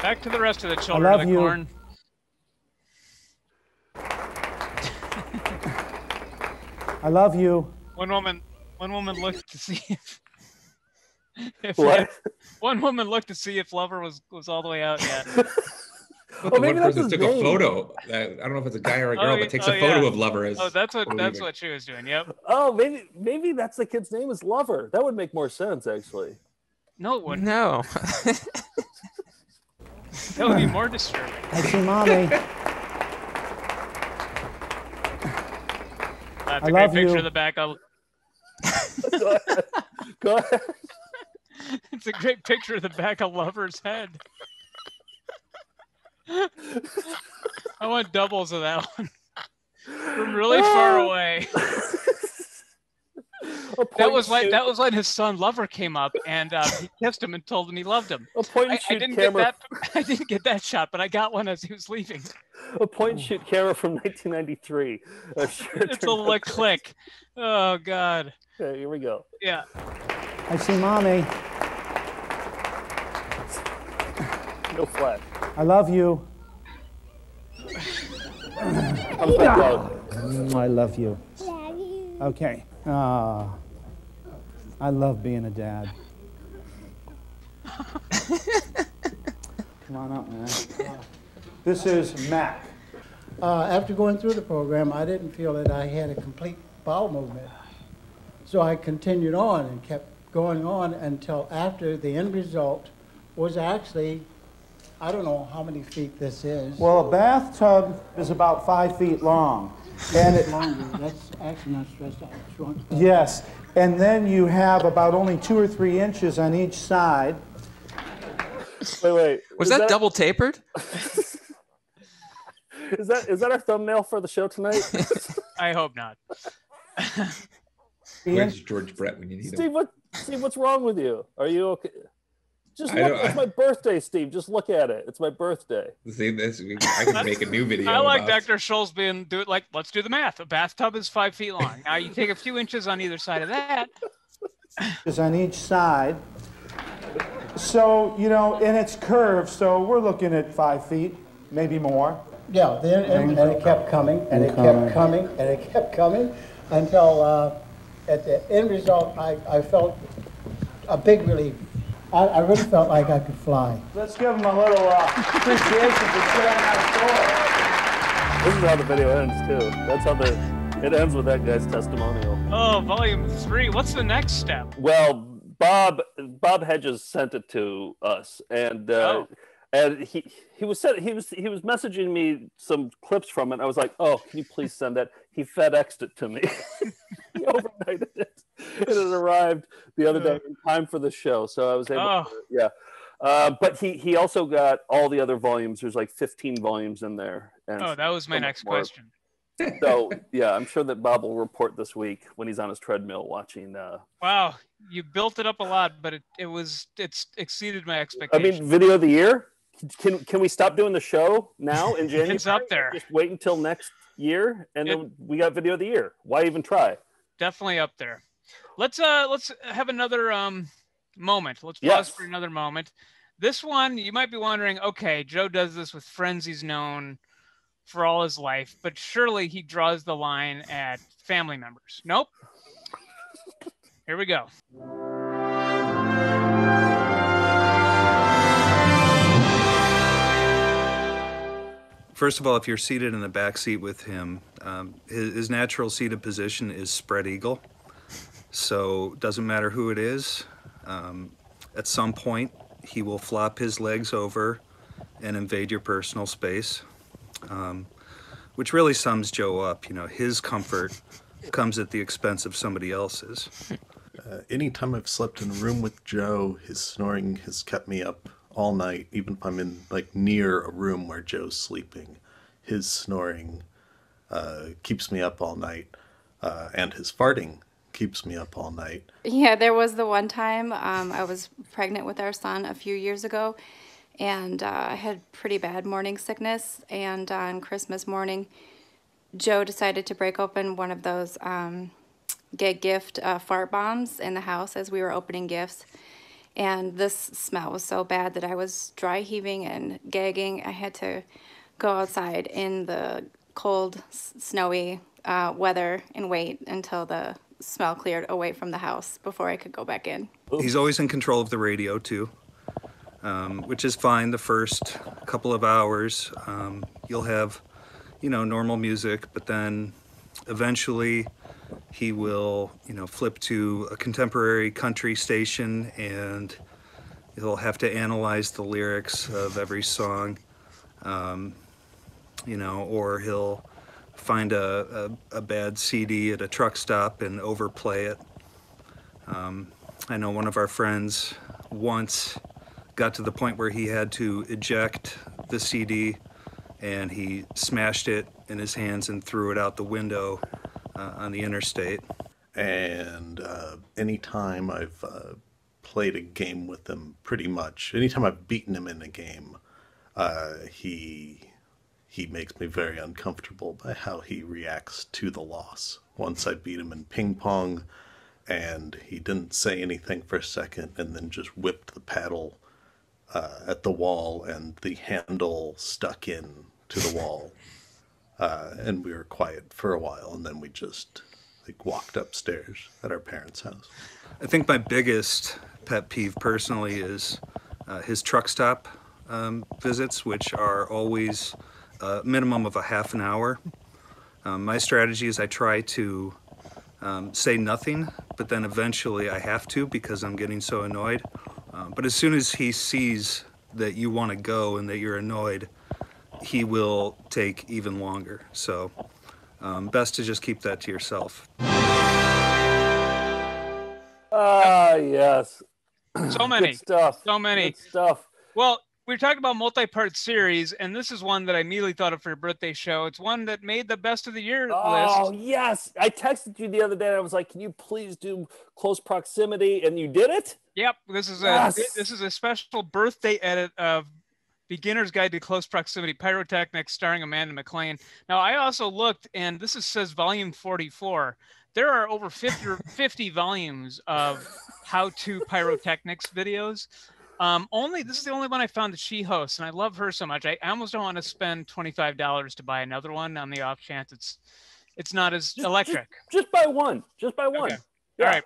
Back to the rest of the children I love of the you. corn. I love you. One woman, one woman looked to see if, if What? one woman looked to see if Lover was was all the way out yet. But Oh, maybe one that's person his took name. a photo. I don't know if it's a guy or a girl, Oh, but takes oh, a photo yeah. of Lover as. Oh, that's what that's leaving. what she was doing. Yep. Oh, maybe maybe that's the kid's name is Lover. That would make more sense, actually. No, it wouldn't. No. That would be more disturbing. I see mommy. That's I a great love picture you. of the back of. Go ahead. Go ahead. It's a great picture of the back of Lover's head. I want doubles of that one from really far Oh. away. That was when shoot- that was when his son Lover came up and uh, he kissed him and told him he loved him. a point I, I shoot didn't camera. get that. I didn't get that shot, but I got one as he was leaving. A point point shoot camera from 1993. Uh, sure It's a turned little click. Oh God. Okay, here we go. Yeah. I see mommy. No flash. I love you. Comes back out. Mm, I love you. Okay. Ah, I love being a dad. Come on up, man. This is Mac. Uh, after going through the program, I didn't feel that I had a complete bowel movement. So I continued on and kept going on until after the end result was actually, I don't know how many feet this is. Well, a bathtub is about five feet long. And it, Longer. That's actually not stressed out. Shrunk. yes, and then you have about only two or three inches on each side. Wait, wait. Was is that, double tapered? Is that is that our thumbnail for the show tonight? I hope not. Where's George Brett when you need him? Steve, what Steve, what's wrong with you? Are you okay? Just look. don't- It's my birthday, Steve. Just look at it. It's my birthday. See this? I can make a new video. I like about- Dr. Scholl's being do it like let's do the math. A bathtub is five feet long. Now you take a few inches on either side of that. is on each side. So, you know, and it's curved, so we're looking at five feet, maybe more. Yeah, then, and, and it kept coming, and it kept coming, and it kept coming, until, uh, at the end result, I, I felt a big relief. I, I really felt like I could fly. Let's give him a little uh, appreciation for sharing that This is how the video ends too. That's how the it ends with that guy's testimonial. Oh, volume three. What's the next step? Well, Bob Bob Hedges sent it to us, and uh, Oh. and he he was sent, he was he was messaging me some clips from it. I was like, oh, can you please send that? He FedExed it to me. he overnighted it. it arrived the other day in time for the show, so I was able. Oh. To, yeah, uh, but he he also got all the other volumes. There's like 15 volumes in there. And Oh, that was my so next more. question. So yeah, I'm sure that Bob will report this week when he's on his treadmill watching. Uh, Wow, you built it up a lot, but it, it was it's exceeded my expectations. I mean, video of the year. Can can we stop doing the show now in January? It's up there. Just wait until next year, and then we got video of the year. Why even try? Definitely up there. Let's uh let's have another um moment. Let's pause Yes. for another moment. This one you might be wondering, okay, Joe does this with friends he's known for all his life, but surely he draws the line at family members. Nope. Here we go. First of all, if you're seated in the back seat with him, um, his, his natural seated position is spread eagle. So doesn't matter who it is. Um, at some point, he will flop his legs over and invade your personal space, um, which really sums Joe up. You know, his comfort comes at the expense of somebody else's. Uh, anytime I've slept in a room with Joe, his snoring has kept me up all night, even if I'm in like near a room where Joe's sleeping. His snoring uh, keeps me up all night, uh, and his farting keeps me up all night. Yeah, there was the one time um, I was pregnant with our son a few years ago, and uh, I had pretty bad morning sickness. And on Christmas morning, Joe decided to break open one of those um, get gift uh, fart bombs in the house as we were opening gifts. And this smell was so bad that I was dry heaving and gagging. I had to go outside in the cold, snowy uh, weather and wait until the smell cleared away from the house before I could go back in. He's always in control of the radio too, um, which is fine. The first couple of hours, um, you'll have, you know, normal music, but then eventually he will, you know, flip to a contemporary country station and he'll have to analyze the lyrics of every song, um, you know, or he'll find a, a, a bad CD at a truck stop and overplay it. Um, I know one of our friends once got to the point where he had to eject the CD and he smashed it in his hands and threw it out the window uh, on the interstate. And uh, anytime I've uh, played a game with him, pretty much, anytime I've beaten him in a game, uh, he he makes me very uncomfortable by how he reacts to the loss. Once I beat him in ping pong, and he didn't say anything for a second, and then just whipped the paddle uh, at the wall, and the handle stuck in to the wall. Uh, and we were quiet for a while, and then we just like walked upstairs at our parents' house. I think my biggest pet peeve personally is uh, his truck stop um, visits, which are always a minimum of a half an hour. Um, my strategy is I try to um, say nothing, but then eventually I have to because I'm getting so annoyed. Um, but as soon as he sees that you want to go and that you're annoyed, he will take even longer. So, um, best to just keep that to yourself. Ah, yes. So many Good stuff. So many Good stuff. Well, we are talking about multi-part series, and this is one that I immediately thought of for your birthday show. It's one that made the best of the year Oh list. Oh yes, I texted you the other day. and I was like, "Can you please do close proximity?" And you did it. Yep, this is a this is a special birthday edit of Beginner's Guide to Close Proximity Pyrotechnics, starring Amanda McLean. Now, I also looked, and this is, says volume 44. There are over 50, or 50 volumes of how-to pyrotechnics videos. Um, only this is the only one I found that she hosts, and I love her so much. I, I almost don't want to spend twenty-five dollars to buy another one on the off chance it's it's not as electric. Just buy one. Just buy one. Okay. All right.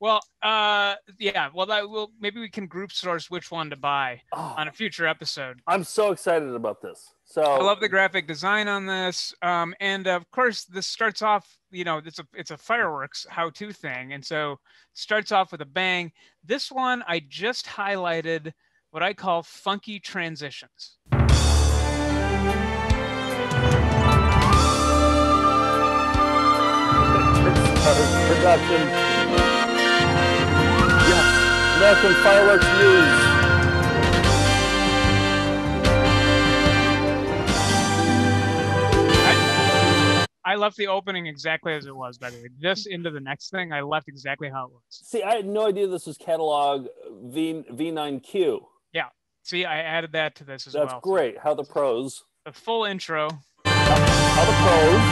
Well, uh, yeah. Well, that will maybe we can group source which one to buy on a future episode. I'm so excited about this. So I love the graphic design on this, um, and of course, this starts off. You know, it's a it's a fireworks how-to thing, and so starts off with a bang. This one I just highlighted what I call funky transitions. production. back when fireworks news. I left the opening exactly as it was, by the way. Just into the next thing, I left exactly how it was. See, I had no idea this was catalog V V9Q. Yeah. See, I added that to this as That's well. That's great. How the pros? The full intro. How the pros?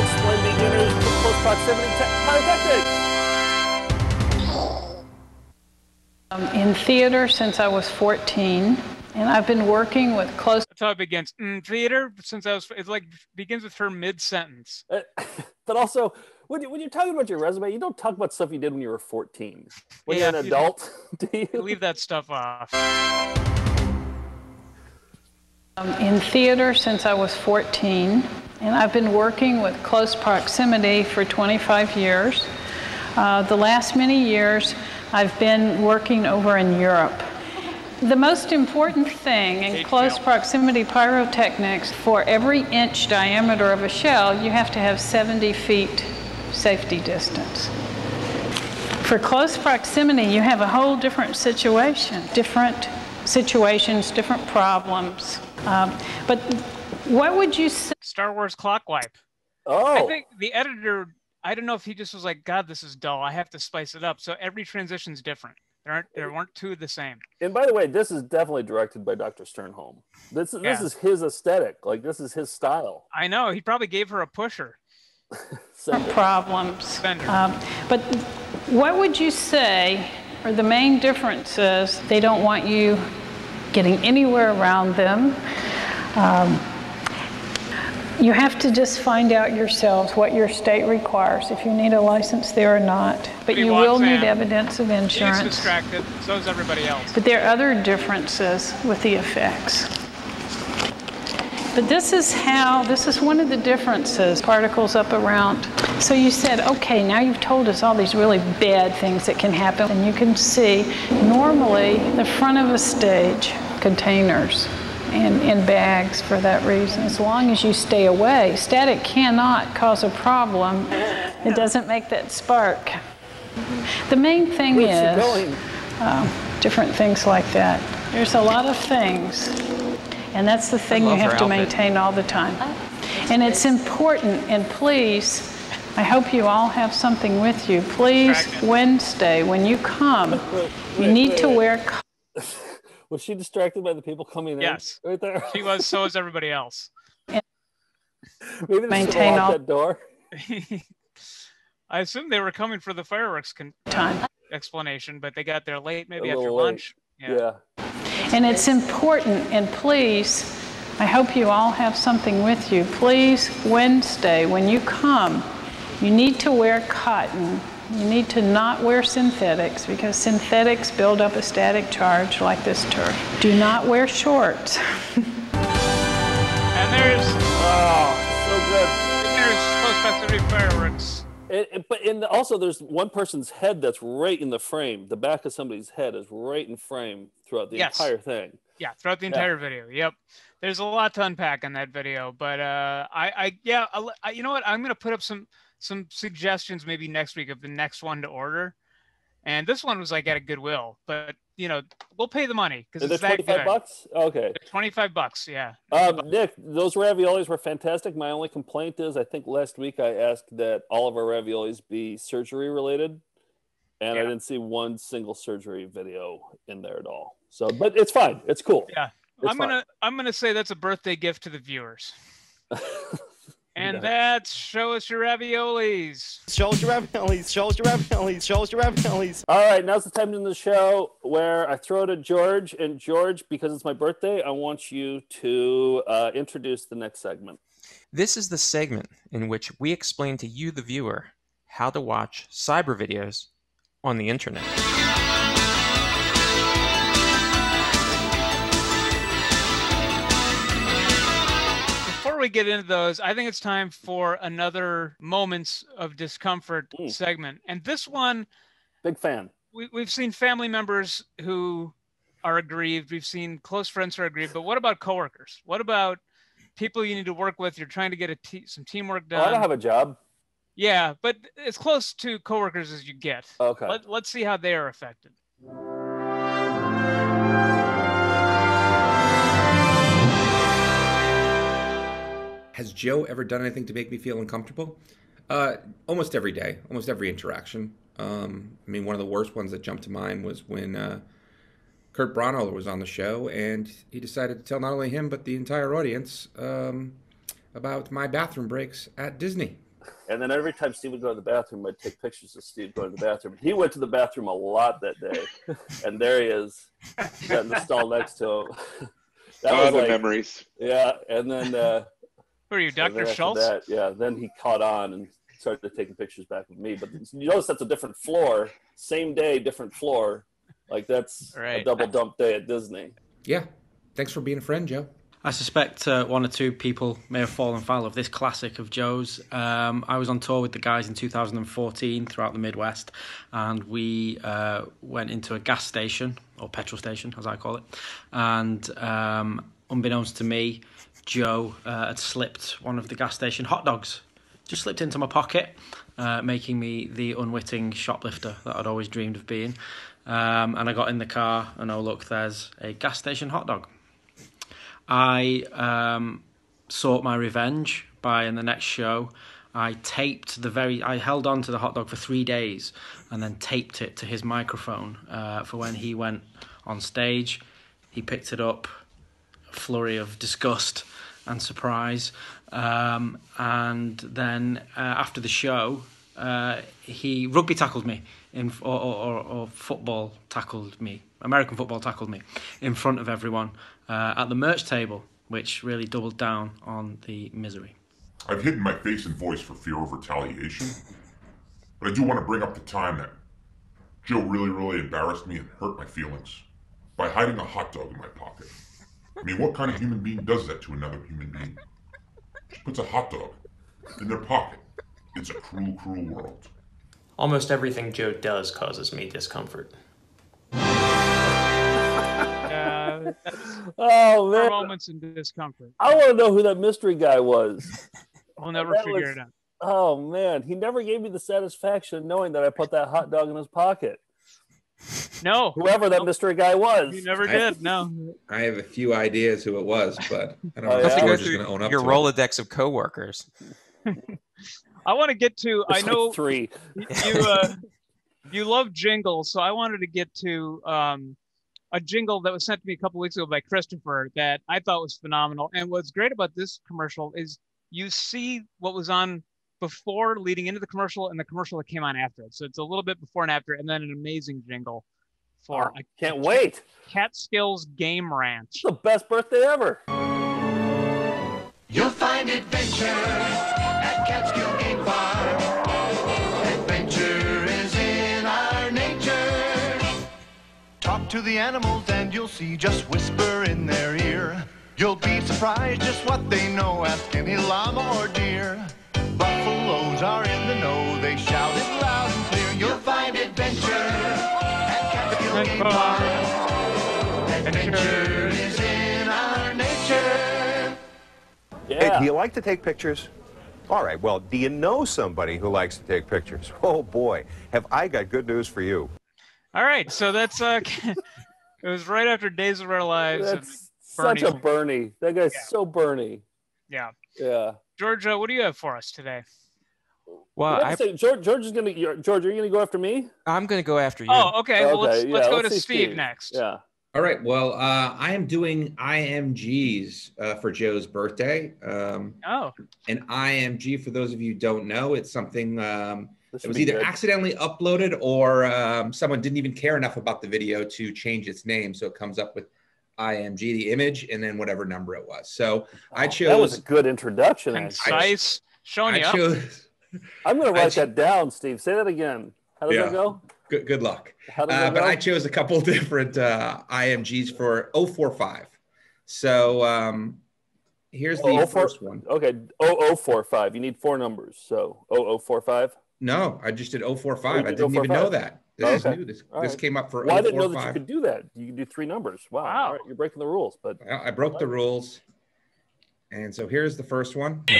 Explain beginners to close proximity te- pyrotechnics. Um, in theater since I was 14, and I've been working with close. That's how it begins. Mm, theater, since I was, it's like begins with her mid sentence. But also, when, you, when you're talking about your resume, you don't talk about stuff you did when you were 14. When Yeah, you're an you- adult, do you? Leave that stuff off. Um, in theater since I was 14, and I've been working with close proximity for 25 years. Uh, the last many years, I've been working over in Europe. The most important thing in close proximity pyrotechnics, for every inch diameter of a shell, you have to have 70 feet safety distance. For close proximity, you have a whole different situation, different situations, different problems. Um, but what would you say? Star Wars clock wipe. Oh. I think the editor, I don't know if he just was like, God, this is dull. I have to spice it up. So every transition's different. There aren't there weren't two the same. And by the way, this is definitely directed by Dr. Stjernholm. This is this is his aesthetic. Like this is his style. I know. He probably gave her a pusher. Some problems. Spender. Um, but what would you say are the main differences? They don't want you getting anywhere around them. Um, you have to just find out yourselves what your state requires, if you need a license there or not. But you will need evidence of insurance. He's distracted. So is everybody else. But there are other differences with the effects. But this is how, this is one of the differences, particles up around. So you said, okay, now you've told us all these really bad things that can happen. And you can see, normally, the front of a stage, containers and in bags for that reason. As long as you stay away, static cannot cause a problem. It doesn't make that spark. The main thing Where's is uh, different things like that. There's a lot of things, and that's the thing you have to outfit. maintain all the time. And it's important, and please, I hope you all have something with you. Please, Wednesday, when you come, you need to wear. Co- Was she distracted by the people coming in? Yes. Right there. She was. So was everybody else. Maybe they Maintain lock all- that door. I assume they were coming for the fireworks con- Time. explanation, but they got there late, maybe after little late. lunch. Yeah. And it's important, and please, I hope you all have something with you. Please, Wednesday, when you come, you need to wear cotton. You need to not wear synthetics because synthetics build up a static charge like this turf. Do not wear shorts. And there's Oh, so good. And there's close proximity fireworks. And, and- but and also there's one person's head that's right in the frame. The back of somebody's head is right in frame throughout the Yes. entire thing. Yeah, throughout the Yeah. entire video. Yep. There's a lot to unpack in that video, but uh, I, I, yeah, I, you know what? I'm gonna put up some some suggestions maybe next week of the next one to order. And this one was like at a Goodwill, but you know we'll pay the money because it's 25 good. bucks? Okay. They're 25 bucks, yeah. Um, Nick, those raviolis were fantastic. My only complaint is I think last week I asked that all of our raviolis be surgery related, and I didn't see one single surgery video in there at all. So, but it's fine. It's cool. Yeah. It's I'm fine. gonna I'm gonna say that's a birthday gift to the viewers. and Yeah. that's show us your raviolis. Show us your raviolis. Show us your raviolis. Show us your raviolis. All right, now's the time in the show where I throw it to George. And George, because it's my birthday, I want you to uh, introduce the next segment. This is the segment in which we explain to you, the viewer, how to watch cyber videos on the internet. We get into those, I think it's time for another moments of discomfort segment. And this one, big fan. We, we've seen family members who are aggrieved. We've seen close friends who are aggrieved. But what about coworkers? What about people you need to work with? You're trying to get a te- some teamwork Oh, done. I don't have a job. Yeah, but as close to coworkers as you get. Okay. Let, let's see how they are affected. Has Joe ever done anything to make me feel uncomfortable? Uh, almost every day, almost every interaction. Um, I mean, one of the worst ones that jumped to mind was when uh, Kurt Braunohler was on the show, and he decided to tell not only him but the entire audience um, about my bathroom breaks at Disney. And then every time Steve would go to the bathroom, I'd take pictures of Steve going to the bathroom. He went to the bathroom a lot that day, and there he is, sat in the stall next to him. That Oh, the memories. Yeah, and then uh, Who are you, Dr. after Schulze? That, yeah, then he caught on and started taking pictures back with me. But you notice that's a different floor, same day, different floor. Like that's a double dump day at Disney. Yeah. Thanks for being a friend, Joe. I suspect uh, one or two people may have fallen foul of this classic of Joe's. Um, I was on tour with the guys in 2014 throughout the Midwest, and we uh, went into a gas station, or petrol station, as I call it. And um, unbeknownst to me, Joe uh, had slipped one of the gas station hot dogs. Just slipped into my pocket, uh, making me the unwitting shoplifter that I'd always dreamed of being. Um, and I got in the car, and oh, look, there's a gas station hot dog. I um, sought my revenge by in the next show. I taped the very. I held on to the hot dog for three days, and then taped it to his microphone uh, for when he went on stage. He picked it up, flurry of disgust and surprise, um, and then uh, after the show, uh, he rugby tackled me in or, or, or, football tackled me. American football tackled me in front of everyone uh, at the merch table, which really doubled down on the misery. I've hidden my face and voice for fear of retaliation, but I do want to bring up the time that Joe really, really embarrassed me and hurt my feelings by hiding a hot dog in my pocket. I mean, what kind of human being does that to another human being? She puts a hot dog in their pocket. It's a cruel, cruel world. Almost everything Joe does causes me discomfort. Uh, Oh there are man, moments in discomfort. I want to know who that mystery guy was. We'll never That figure was- it out. Oh man, he never gave me the satisfaction of knowing that I put that hot dog in his pocket. No, whoever that mystery guy was. You never I- did. No. I have a few ideas who it was, but I don't Oh, know You if have to George is going to own up to your to Rolodex of coworkers. I want to get to. I There's like know three. you. Uh, you love jingles, so I wanted to get to um, a jingle that was sent to me a couple weeks ago by Christopher that I thought was phenomenal. And what's great about this commercial is you see what was on before leading into the commercial and the commercial that came on after it. So it's a little bit before and after, and then an amazing jingle for Oh, can't wait. Catskills Game Ranch. the best birthday ever. You'll find adventure at Catskill Game Farm. Adventure is in our nature. Talk to the animals and you'll see. Just whisper in their ear. You'll be surprised just what they know. Ask any llama or deer. Buffaloes are in the know. They shout it loud and clear. You'll find adventure at Catskill Game Farm. Adventure is in our nature. Hey, do you like to take pictures? All right, well, do you know somebody who likes to take pictures? Oh boy, have I got good news for you. All right, so that's uh, it was right after Days of Our Lives. and That's such a Bernie. Bernie. That guy's so Bernie. Yeah. Yeah. Georgia, what do you have for us today? Well, I, say, George, George is gonna. you're- George, are you gonna go after me? I'm going to go after you. Oh, okay. Well, let's Okay, let's go let's to Steve, Steve. next. Yeah. All right. Well, uh, I am doing IMGs uh, for Joe's birthday. Um, Oh. an IMG, for those of you who don't know, it's something um, that was either good. accidentally uploaded or um, someone didn't even care enough about the video to change its name. So it comes up with IMG, the image, and then whatever number it was. So I chose. That was a good introduction. actually. Concise, showing I you up. chose. I'm gonna write ch- that down, Steve. Say that again. How does Yeah. that go? Good, good luck. How does Uh, that but go? I chose a couple different uh, IMGs for 045. So um, here's the Oh, oh, four- first one. Okay, 0045. You need four numbers. So 0045. No, I just did 045. Oh, you I did didn't even know that. Oh, this Oh, is new. This, All this right. came up for Well, I didn't know that you could do that. You can do three numbers. Wow. All right, you're breaking the rules, but Well, I broke the rules. And so here's the first one.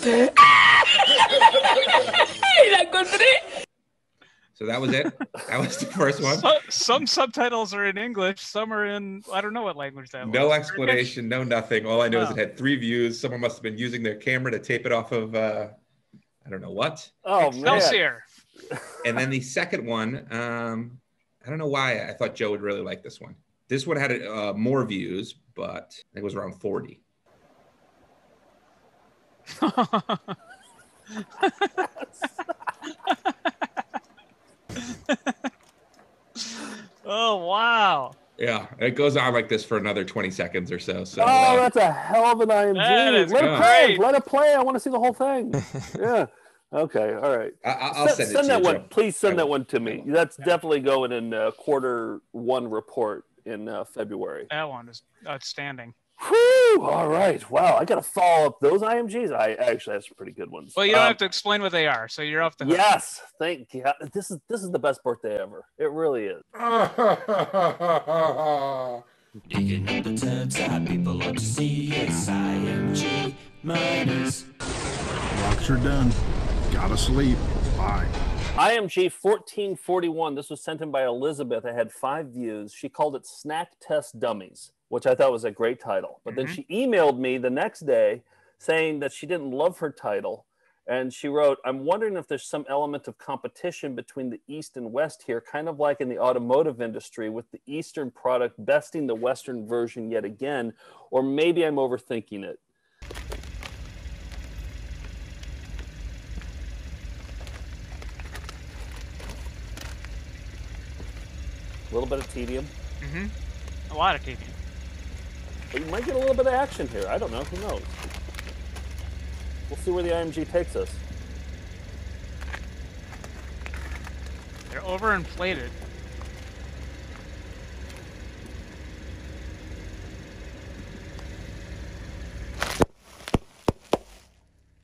So that was it. That was the first one. So- some subtitles are in English, some are in I don't know what language that No was. explanation, no nothing. All I know is it had three views. Someone must have been using their camera to tape it off of uh, I don't know what. Oh Excelsior. And then the second one, um, I don't know why I thought Joe would really like this one. This one had uh, more views, but I think it was around 40. Oh wow. Yeah, it goes on like this for another 20 seconds or so. So Oh, uh, that's a hell of an IMG. Let it play. Let it play. I want to see the whole thing. yeah. Okay. All right. I- I'll send it to that you, one. Joe. Please send that one to me. That's definitely going in uh, quarter one report in uh, February. That one is outstanding. Whew, all right. Wow. I got to follow up those IMGs. I actually have some pretty good ones. Well, you don't Um, have to explain what they are, so you're off the hook. Yes. Thank you. This is this is the best birthday ever. It really is. Digging up the turds, hot people love to see us. IMG minus. Rocks are done. Gotta sleep. Bye. IMG 1441. This was sent in by Elizabeth. It had five views. She called it Snack Test Dummies, which I thought was a great title. But then she emailed me the next day saying that she didn't love her title. And she wrote, I'm wondering if there's some element of competition between the East and West here, kind of like in the automotive industry, with the Eastern product besting the Western version yet again, or maybe I'm overthinking it. A little bit of tedium. Mm-hmm. A lot of TV. But you might get a little bit of action here. I don't know. Who knows? We'll see where the IMG takes us. They're overinflated.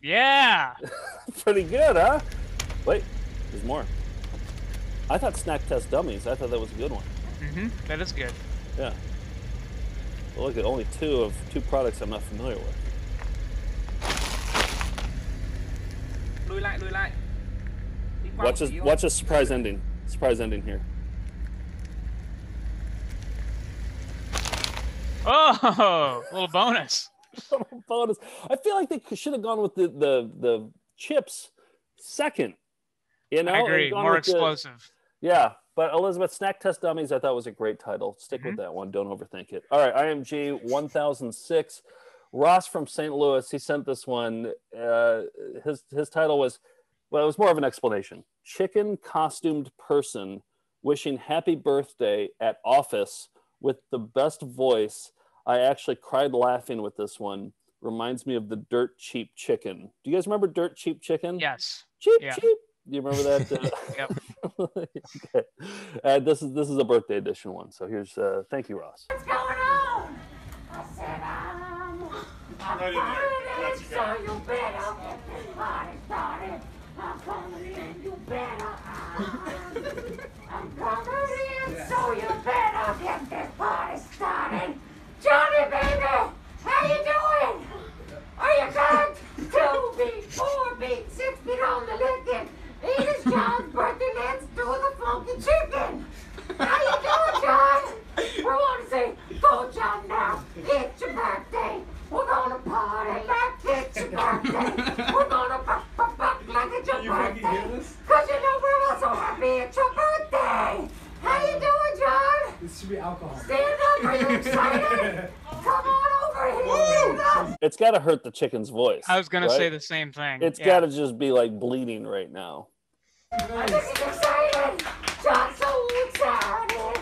Yeah. Pretty good, huh? Wait, there's more. I thought Snack Test Dummies. I thought that was a good one. Mm-hmm. That is good. Yeah. Look at only two of two products I'm not familiar with. Lùi. Watch a, watch a surprise ending. Surprise ending here. Oh, little bonus. bonus. I feel like they should have gone with the, the, the chips second. You know, more explosive. The, yeah, but Elizabeth Snack Test Dummies, I thought was a great title. Stick Mm-hmm. with that one. Don't overthink it. All right, IMG 1006. Ross from St. Louis. He sent this one. Uh, his his title was, well, it was more of an explanation. Chicken costumed person wishing happy birthday at office with the best voice. I actually cried laughing with this one. Reminds me of the Dirt Cheap Chicken. Do you guys remember Dirt Cheap Chicken? Yes. Cheap Yeah. cheap. Do you remember that? Uh, Yep. Okay. Uh, this is this is a birthday edition one. So here's uh, thank you, Ross. What's going on? I said, um, I'm coming in, so you better get this party started. I'm coming in, you better. I'm coming in, so you better get this party started. Johnny, baby, how you doing? Are you good? Two beat, four beat, six beat on the licking. It is John's birthday. Let's do the funky chicken. How you doing, John? We want to say, go, John, now. It's your birthday. We're gonna party like it's your birthday. We're gonna buck, buck, buck like it's your birthday. Cause you know we're all so happy it's your birthday. How you doing, John? This should be alcohol. Stand up. Are you excited? Come on over here. It's got to hurt the chicken's voice. I was gonna right? say the same thing. It's Yeah. got to just be like bleeding right now. I think excited. John's so excited.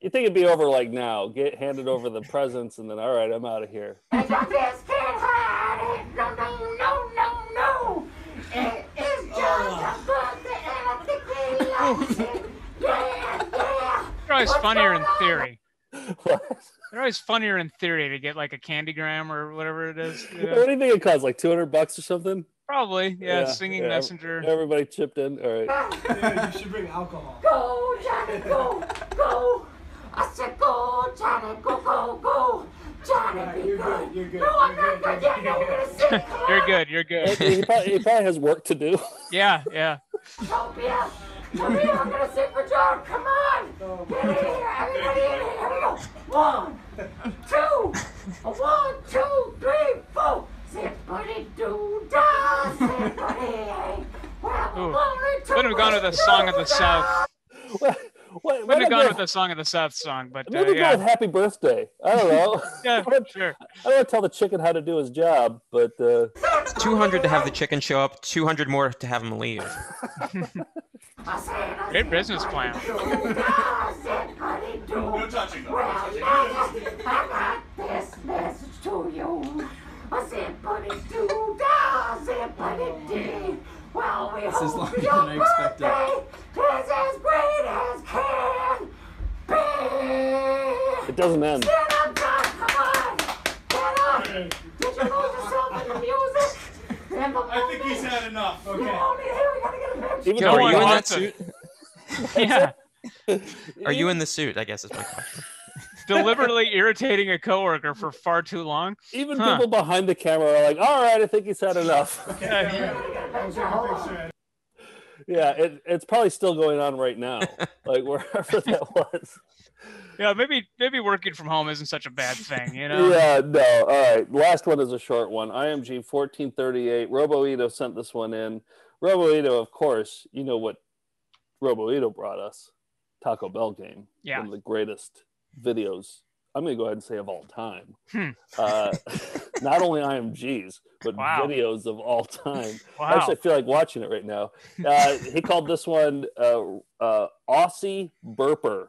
You think it'd be over like now? Get handed over the presents and then all right, I'm out of here. And I just can't hide it. No, no, no, no, no. It is John's birthday and I think he likes it. Yeah, yeah. They're always funnier in on? theory. They're always funnier in theory to get like a candy gram or whatever it is. you know? What do you think it costs? Like 200 bucks or something? Probably, yeah. singing yeah, messenger. Everybody chipped in. All right. Yeah, you should bring alcohol. Go, Johnny, go, go. I said go, Johnny, go, go, go. Johnny, be you're good. good, you're good, No, I'm you're not good yet. No, we're gonna sing. You're good. You're good. he, probably, he probably has work to do. Yeah, yeah. Don't be out. Come here, I'm gonna sing for John. Come on. Get in here. Everybody in here. Here we go. One, two, one, two, three, four. Zippity doo dah, zippity. Well, Ooh. only two Wouldn't have gone with the song of the South. Wait, Wouldn't have gone with the song of the South song, but uh, Maybe go yeah. with Happy Birthday. I don't know. yeah, sure. I don't want to tell the chicken how to do his job, but uh, 200 to have the chicken show up, 200 more to have him leave. Great business plan. No touching though. Well, I got this message to you. I said, buddy, do da, said, buddy, dee. Well, we This is longer your than I expected. is as great as can be. it doesn't end. Stand up, John, come on. Get up. Did you lose yourself in the music? In the I think he's had enough. Okay. only here, we gotta get a picture. Even Joe, though are you in that suit? Yeah. Are you in the suit? I guess is my question. Deliberately irritating a coworker for far too long. Even Huh. people behind the camera are like, "All right, I think he's had enough." yeah, it, it's probably still going on right now, like wherever that was. Yeah, maybe maybe working from home isn't such a bad thing, you know? Yeah, no. All right. Last one is a short one. IMG 1438. Roboito sent this one in. Roboito, of course, you know what Roboito brought us? Taco Bell game. Yeah. One of the greatest videos, I'm going to go ahead and say of all time. Hmm. Uh, not only IMGs, but Wow. videos of all time. Wow. Actually, I feel like watching it right now. Uh, he called this one uh, uh, Aussie Burper.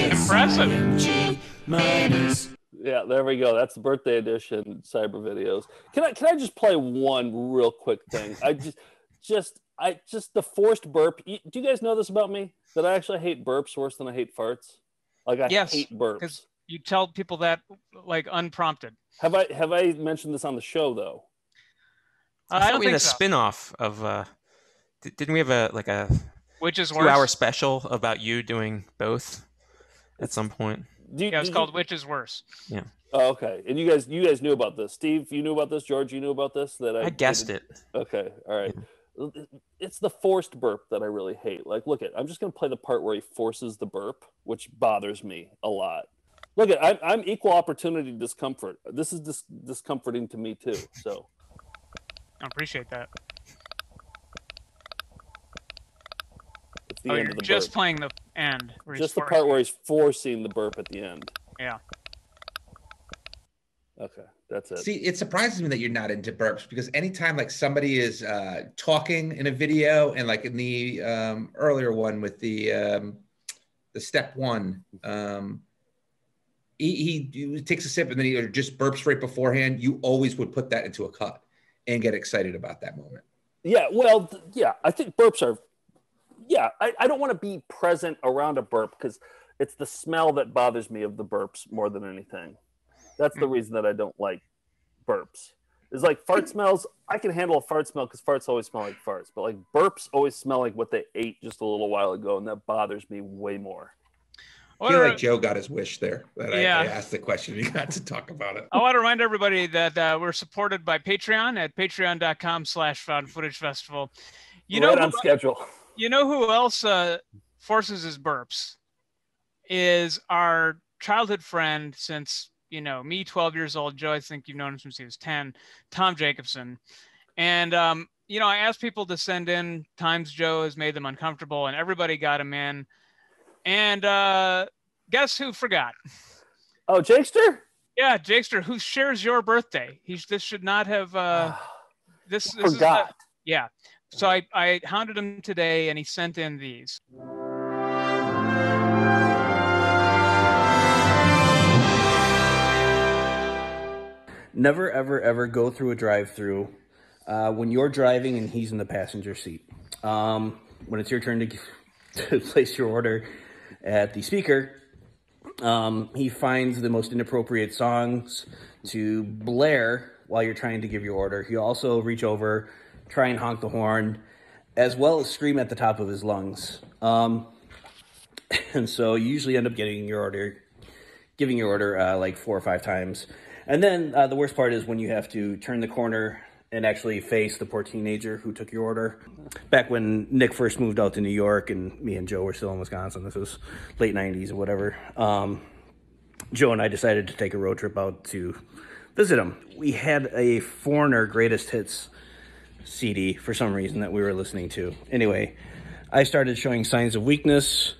Impressive. Yeah, there we go. That's the birthday edition cyber videos. Can I can I just play one real quick thing? I just just I just the forced burp. Do you guys know this about me? That I actually hate burps worse than I hate farts. Like I Yes, hate burps. because you tell people that like unprompted. Have I have I mentioned this on the show though? I, I thought don't we had think a so. spin-off of uh di- didn't we have a like a Which is two hour special about you doing both at some point? Do you, Yeah, it's did called you- Which is Worse. Yeah. Oh, okay. And you guys you guys knew about this. Steve, you knew about this. George, you knew about this. That I, I guessed didn't- it. Okay. All right. It's the forced burp that I really hate. Like, look at. I'm just gonna play the part where he forces the burp, which bothers me a lot. Look at. I'm, I'm equal opportunity discomfort. This is dis- discomforting to me too. So I appreciate that. The oh, end of the just burp. playing the end. where Just the part where he's forcing the burp at the end. Yeah. Okay, that's it. See, it surprises me that you're not into burps because anytime like somebody is uh, talking in a video and like in the um, earlier one with the um, the step one, um, he, he takes a sip and then he just burps right beforehand. You always would put that into a cut and get excited about that moment. Yeah, well, th- yeah, I think burps are. Yeah, I, I don't want to be present around a burp because it's the smell that bothers me of the burps more than anything. That's the reason that I don't like burps. It's like fart smells. I can handle a fart smell because farts always smell like farts, but like burps always smell like what they ate just a little while ago, and that bothers me way more. I feel like Joe got his wish there that I, Yeah. I asked the question. He got to talk about it. I want to remind everybody that uh, we're supported by Patreon at patreon.com slash found footage festival. You know right who, on schedule. You know who else uh, forces his burps? Is our childhood friend since you know me 12 years old joe i think you've known him since he was 10 tom jacobson. And um, you know i asked people to send in times joe has made them uncomfortable and everybody got him in. And uh, guess who forgot? Oh, Jakester? yeah jakester who shares your birthday. He's this should not have uh, this, this is Forgot. not- yeah so I, I hounded him today and he sent in these Never, ever, ever go through a drive-through uh, when you're driving and he's in the passenger seat. Um, when it's your turn to, to place your order, at the speaker, um, he finds the most inappropriate songs to blare while you're trying to give your order. He'll also reach over, try and honk the horn, as well as scream at the top of his lungs. Um, and so you usually end up getting your order, giving your order uh, like four or five times. And then uh, the worst part is when you have to turn the corner and actually face the poor teenager who took your order. Back when Nick first moved out to New York and me and Joe were still in Wisconsin, this was late 90s or whatever. Um, Joe and I decided to take a road trip out to visit him. We had a Foreigner Greatest Hits CD for some reason that we were listening to. Anyway, I started showing signs of weakness,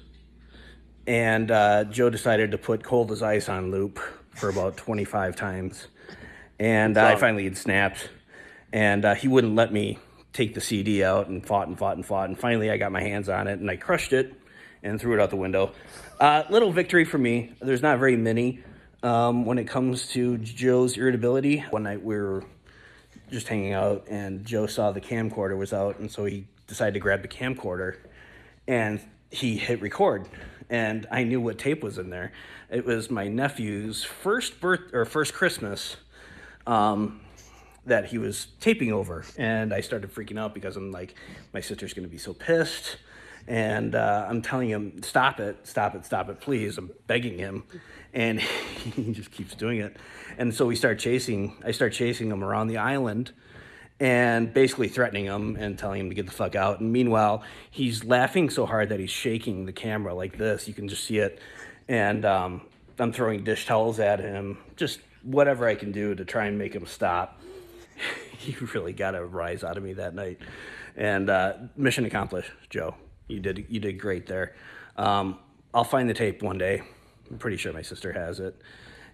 and uh, Joe decided to put Cold as Ice on loop for about 25 times. And I finally had snapped, and uh, he wouldn't let me take the CD out and fought and fought and fought. And finally, I got my hands on it and I crushed it and threw it out the window. Uh, little victory for me. There's not very many um, when it comes to Joe's irritability. One night we were just hanging out, and Joe saw the camcorder was out, and so he decided to grab the camcorder, and he hit record, and I knew what tape was in there. It was my nephew's first birth or first Christmas. Um, that he was taping over, and I started freaking out because I'm like, my sister's gonna be so pissed, and uh, I'm telling him, stop it, stop it, stop it, please. I'm begging him, and he just keeps doing it. And so we start chasing. I start chasing him around the island, and basically threatening him and telling him to get the fuck out. And meanwhile, he's laughing so hard that he's shaking the camera like this. You can just see it, and um, I'm throwing dish towels at him, just whatever I can do to try and make him stop. he really got a rise out of me that night. And uh, mission accomplished, Joe. You did you did great there. Um, I'll find the tape one day. I'm pretty sure my sister has it,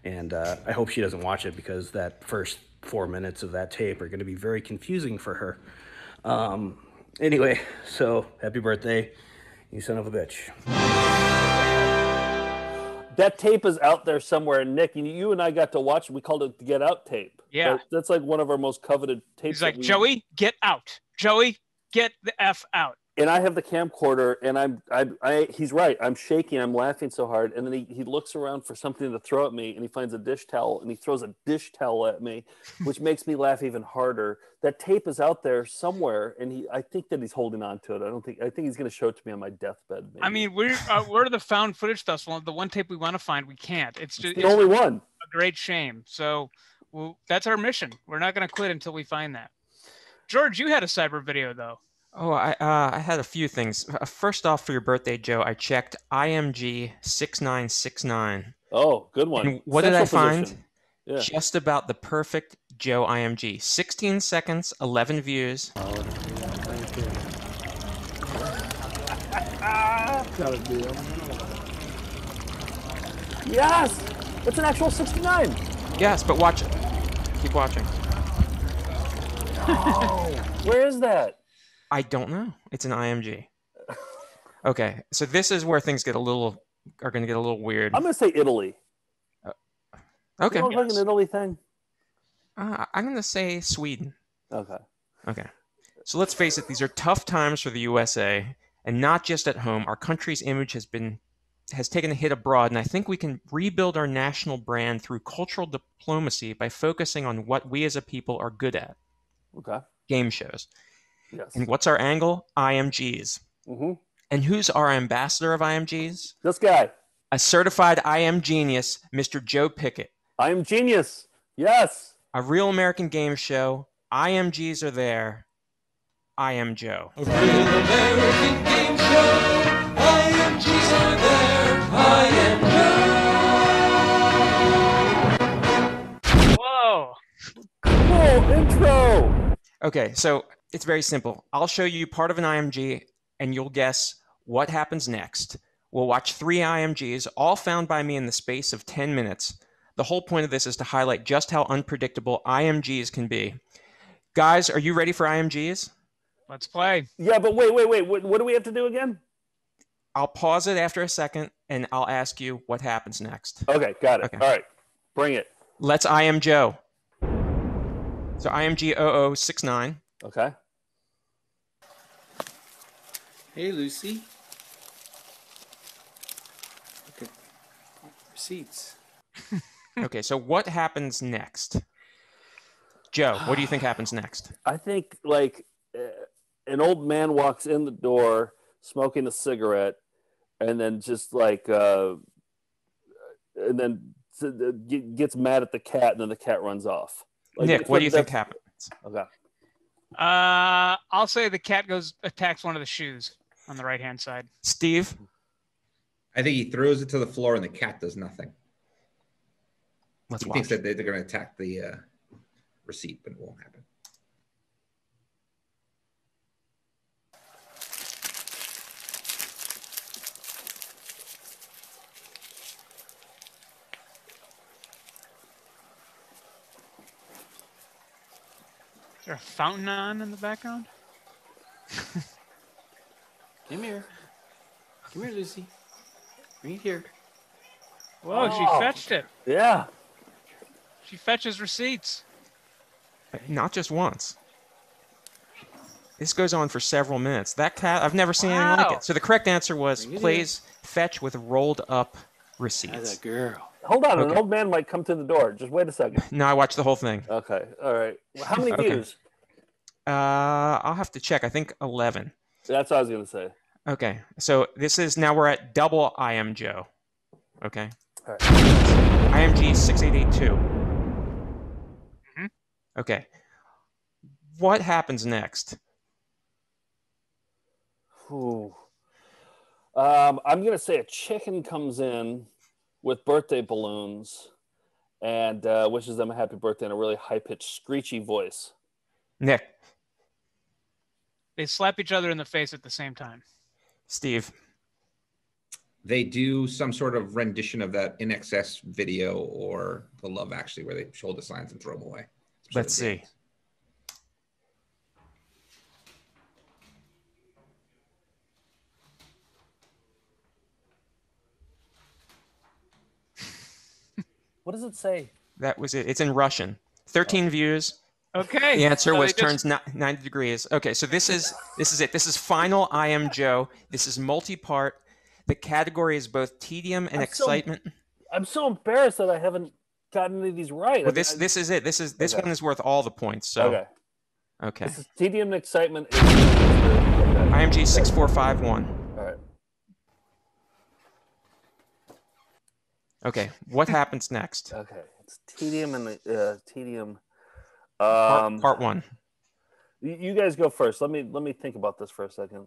and uh, I hope she doesn't watch it because that first four minutes of that tape are going to be very confusing for her. Um, anyway, so happy birthday, you son of a bitch. That tape is out there somewhere, and Nick, you, you and I got to watch. We called it the Get Out tape. Yeah. That- that's like one of our most coveted tapes. He's like, we- Joey, get out. Joey, get the F out. And I have the camcorder, and I'm, I, I, he's right. I'm shaking. I'm laughing so hard, and then he, he looks around for something to throw at me, and he finds a dish towel, and he throws a dish towel at me, which makes me laugh even harder. That tape is out there somewhere, and he, I think that he's holding on to it. I don't think, I think he's going to show it to me on my deathbed. Maybe. I mean, we're uh, we're the found footage festival. The one tape we want to find, we can't. It's just the only one. A great shame. So well, that's our mission. We're not going to quit until we find that. George, you had a cyber video though. Oh, I uh, I had a few things. Uh, First off, for your birthday, Joe, I checked IMG six nine six nine. Oh, good one. And what did I find? position. Yeah. Just about the perfect Joe IMG. 16 seconds, 11 views. Be. Yes, it's an actual 69. Yes, but watch it. Keep watching. Where is that? I don't know. It's an IMG. Okay, so this is where things get a little are going to get a little weird. I'm going to say Italy. Okay. You know, like an Italy thing. Uh, I'm going to say Sweden. Okay. Okay. So let's face it, these are tough times for the USA, and not just at home. Our country's image has been has taken a hit abroad, and I think we can rebuild our national brand through cultural diplomacy by focusing on what we as a people are good at. Okay. Game shows. Yes. And what's our angle? IMGs. Mm-hmm. And who's our ambassador of IMGs? This guy. A certified IM genius, Mr. Joe Pickett. I am genius. Yes. A real American game show. IMGs are there. I am Joe. A Real American game show. IMGs are there. I am Joe. Whoa. Cool intro. Okay, so it's very simple. I'll show you part of an IMG and you'll guess what happens next. We'll watch three IMGs, all found by me in the space of 10 minutes. The whole point of this is to highlight just how unpredictable IMGs can be. Guys, are you ready for IMGs? Let's play. Yeah, but wait, wait, wait. What, what do we have to do again? I'll pause it after a second and I'll ask you what happens next. Okay, got it. Okay. All right. Bring it. Let's IM Joe. So IMG 0069. Okay. Hey, Lucy. receipts. Okay, so what happens next? Joe, what do you think happens next? I think like uh, an old man walks in the door smoking a cigarette, and then just like, uh, and then s- uh, ge- gets mad at the cat, and then the cat runs off. Like, Nick, what do you think happens? Okay. Uh, I'll say the cat goes attacks one of the shoes on the right hand side. Steve? I think he throws it to the floor and the cat does nothing. Let's he watch. thinks that they- they're going to attack the uh, receipt, but it won't happen. Is there a fountain on in the background? Come here. Come here, Lucy. Right here. Whoa, she Oh. fetched it. Yeah. She fetches receipts. Not just once. This goes on for several minutes. That cat, I've never seen anything like it. So the correct answer was Bring it plays fetch with rolled up receipts. That's a girl. Hold on, an old man might come to the door. Just wait a second. No, I watched the whole thing. Okay. All right. Well, how many Okay. views? Uh, I'll have to check. I think 11. That's what I was gonna say. Okay, so this is now we're at double I am Joe. Okay. All right. IMG 6882. Okay. What happens next? Ooh. Um, I'm gonna say a chicken comes in with birthday balloons and uh, wishes them a happy birthday in a really high pitched, screechy voice. Nick, They slap each other in the face at the same time. Steve, They do some sort of rendition of that INXS video or the Love Actually, where they shoulder signs and throw them away. Let's of see. What does it say? That was it. It's in Russian. 13 views. Okay. The answer so was they just- turns 90 degrees. Okay, so this is this is it. This is final I am Joe. This is multi-part. The category is both tedium and I'm so- excitement. I'm so embarrassed that I haven't gotten any of these right. Well, this this is it. This is this Okay. one is worth all the points. So Okay. okay. This is tedium and excitement. Is, IMG 6451. All right. Okay, what happens next? Okay. It's tedium and uh, tedium. Part, Um, part one. you you guys go first. Let me let me think about this for a second.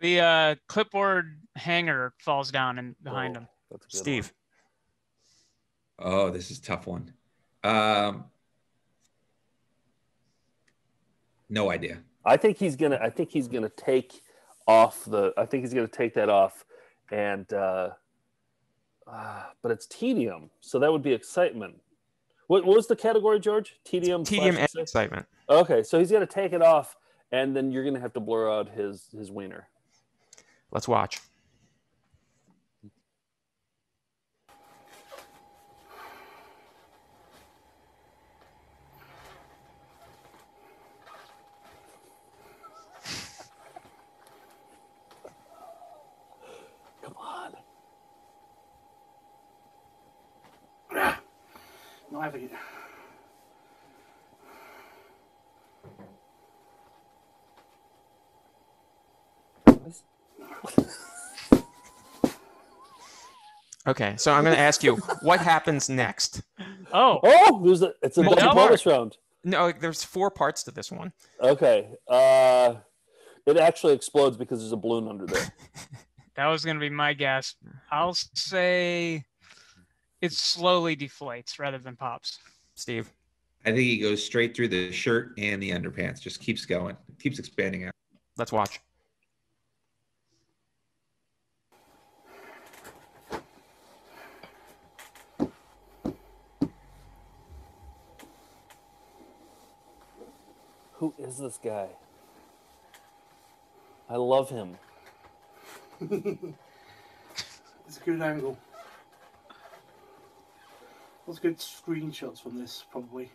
The uh, clipboard hanger falls down and behind Oh, him. that's a good Steve. Oh, this is a tough one. Um, no idea. I think he's gonna. I think he's gonna take off the. I think he's gonna take that off, and. uh uh, but it's tedium, so that would be excitement. What, what was the category, George? Tedium slash and excitement. Okay, so he's gonna take it off, and then you're gonna have to blur out his his wiener. Let's watch. Come on. No, I have Okay, so I'm going to ask you, what happens next? Oh. Oh, there's a. It's a Multi- double bonus round. No, there's four parts to this one. Okay. Uh, it actually explodes because there's a balloon under there. That was going to be my guess. I'll say it slowly deflates rather than pops. Steve. I think he goes straight through the shirt and the underpants. Just keeps going, keeps expanding out. Let's watch. Who is this guy? I love him. It's a good angle. Let's get screenshots from this, probably.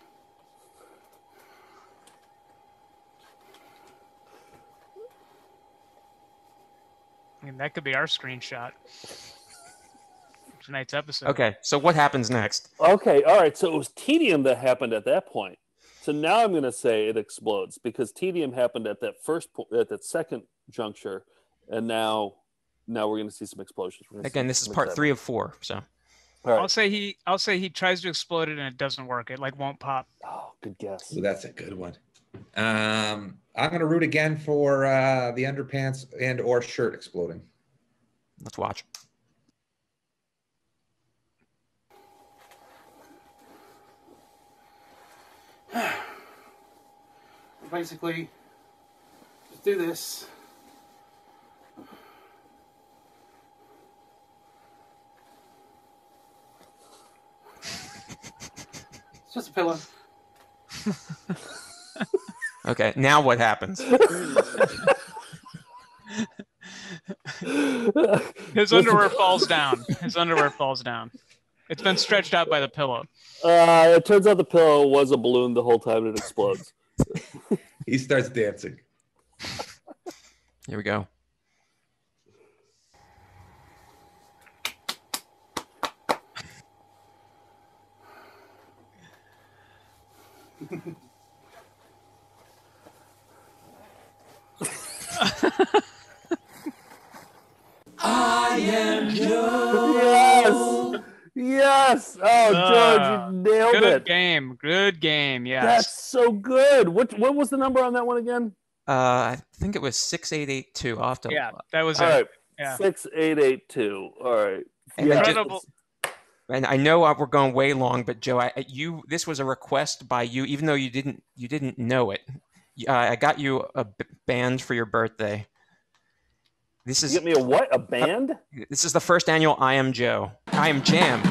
I mean, that could be our screenshot. tonight's episode. Okay, so what happens next? Okay, all right. So it was tedium that happened at that point. So now I'm going to say it explodes because tedium happened at that first po- at that second juncture, and now now we're going to see some explosions. We're see Again, this is part excitement. three of four. So I'll say he I'll say he tries to explode it and it doesn't work. It like won't pop. Oh, good guess. So that's a good one. Um, I'm gonna root again for uh, the underpants and or shirt exploding. let's watch. Basically, just do this. Just a pillow. Okay, now what happens? His underwear falls down. His underwear falls down. It's been stretched out by the pillow. Uh, it turns out the pillow was a balloon the whole time. and It explodes. He starts dancing. Here we go. I am Joe. yes, yes. Oh, George, Ah, you nailed good it. game. Good game. Yes. That's so good. What what was the number on that one again? Uh, I think it was six eight eight two. Off to yeah, that was All it. right, Yeah. six eight eight two. All right. And Yeah. Then just- Incredible. And I know uh, we're going way long, but Joe, I, you this was a request by you, even though you didn't you didn't know it. Uh, I got you a b- band for your birthday. This is You get me a what? A band? this is the first annual I Am Joe. I Am Jam.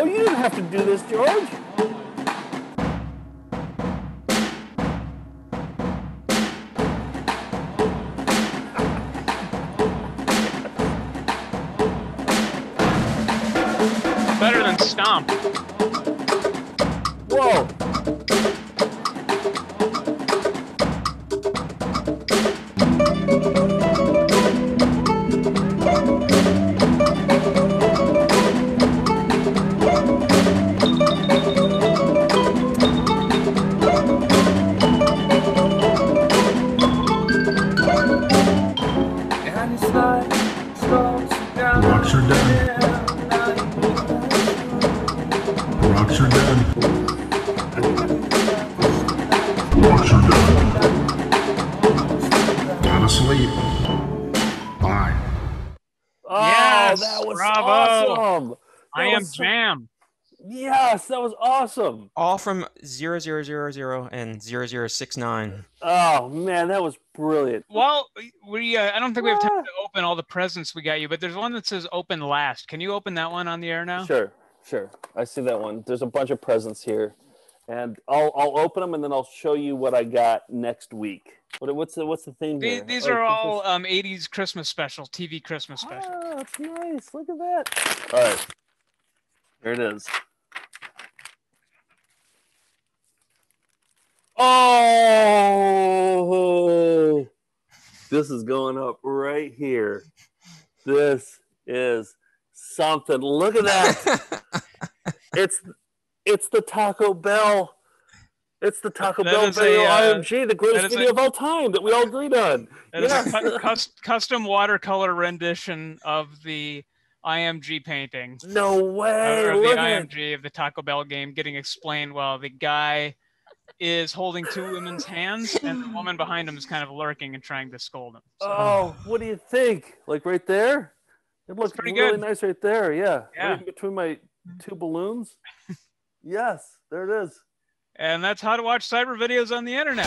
Oh, you didn't have to do this, George. Than awesome. All from 0000 and 0069. Oh man, that was brilliant. Well, we uh, I don't think we have time to open all the presents we got you, but there's one that says open last. Can you open that one on the air now? Sure, sure. I see that one. There's a bunch of presents here, and I'll I'll open them and then I'll show you what I got next week. What what's the what's the thing The- here? These Oh, are Christmas- all um, 80s Christmas special, TV Christmas special. Oh, that's nice. Look at that. All right, here it is. Oh, this is going up right here. This is something. Look at that. it's it's the Taco Bell. It's the Taco That Bell is a, video uh, IMG, the greatest video a- of all time that we all agreed on. That is Yes. a cu- custom watercolor rendition of the IMG painting. No way. Or the Look at it. IMG of the Taco Bell game getting explained while the guy is holding two women's hands and the woman behind him is kind of lurking and trying to scold him. Oh, what do you think? Like right there? It looks pretty really good. nice right there. Yeah. Yeah. Right between my two balloons. yes, there it is. And that's how to watch cyber videos on the internet.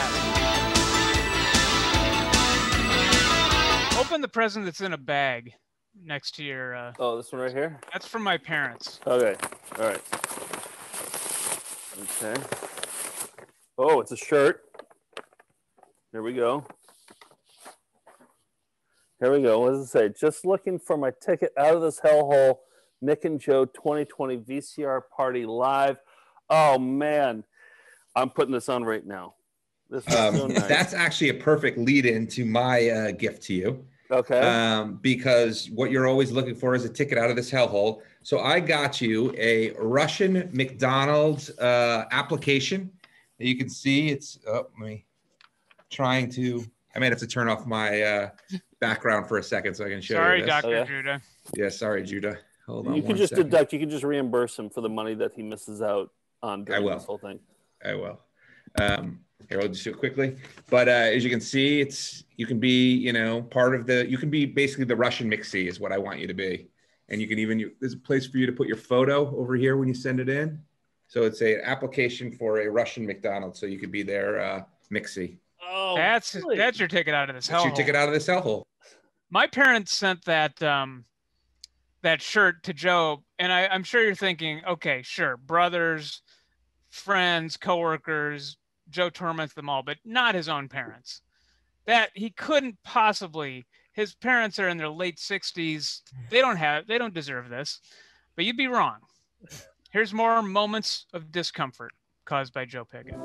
Open the present that's in a bag next to your. Uh, Oh, this one right here? that's from my parents. Okay. All right. Okay. Oh, it's a shirt. Here we go. Here we go. What does it say? Just looking for my ticket out of this hellhole. Nick and Joe 2020 VCR party live. Oh man, I'm putting this on right now. This is so Um, nice. That's actually a perfect lead in to my uh, gift to you. Okay. Um, because what you're always looking for is a ticket out of this hellhole. So I got you a Russian McDonald's uh, application. You can see it's. Oh, let me trying to. I might have to turn off my uh, background for a second so I can show Sorry, you. this. Dr. Judah. Yeah, sorry, Judah. Hold on. you can just second. deduct. You can just reimburse him for the money that he misses out on during will. this whole thing. I will. Um, here, I'll just do it quickly. But uh, as you can see, it's you can be, you know, part of the. You can be basically the Russian mixie is what I want you to be, and you can even. You, there's a place for you to put your photo over here when you send it in. So it's a application for a Russian McDonald's, so you could be their uh, mixie. Oh, that's that's your ticket out of this That's your hellhole. ticket out of this hellhole. My parents sent that um, that shirt to Joe, and I, I'm sure you're thinking, okay, sure, brothers, friends, coworkers, Joe torments them all, but not his own parents. That he couldn't possibly. His parents are in their late 60s. They don't have. They don't deserve this. But you'd be wrong. Here's more moments of discomfort caused by Joe Pickett.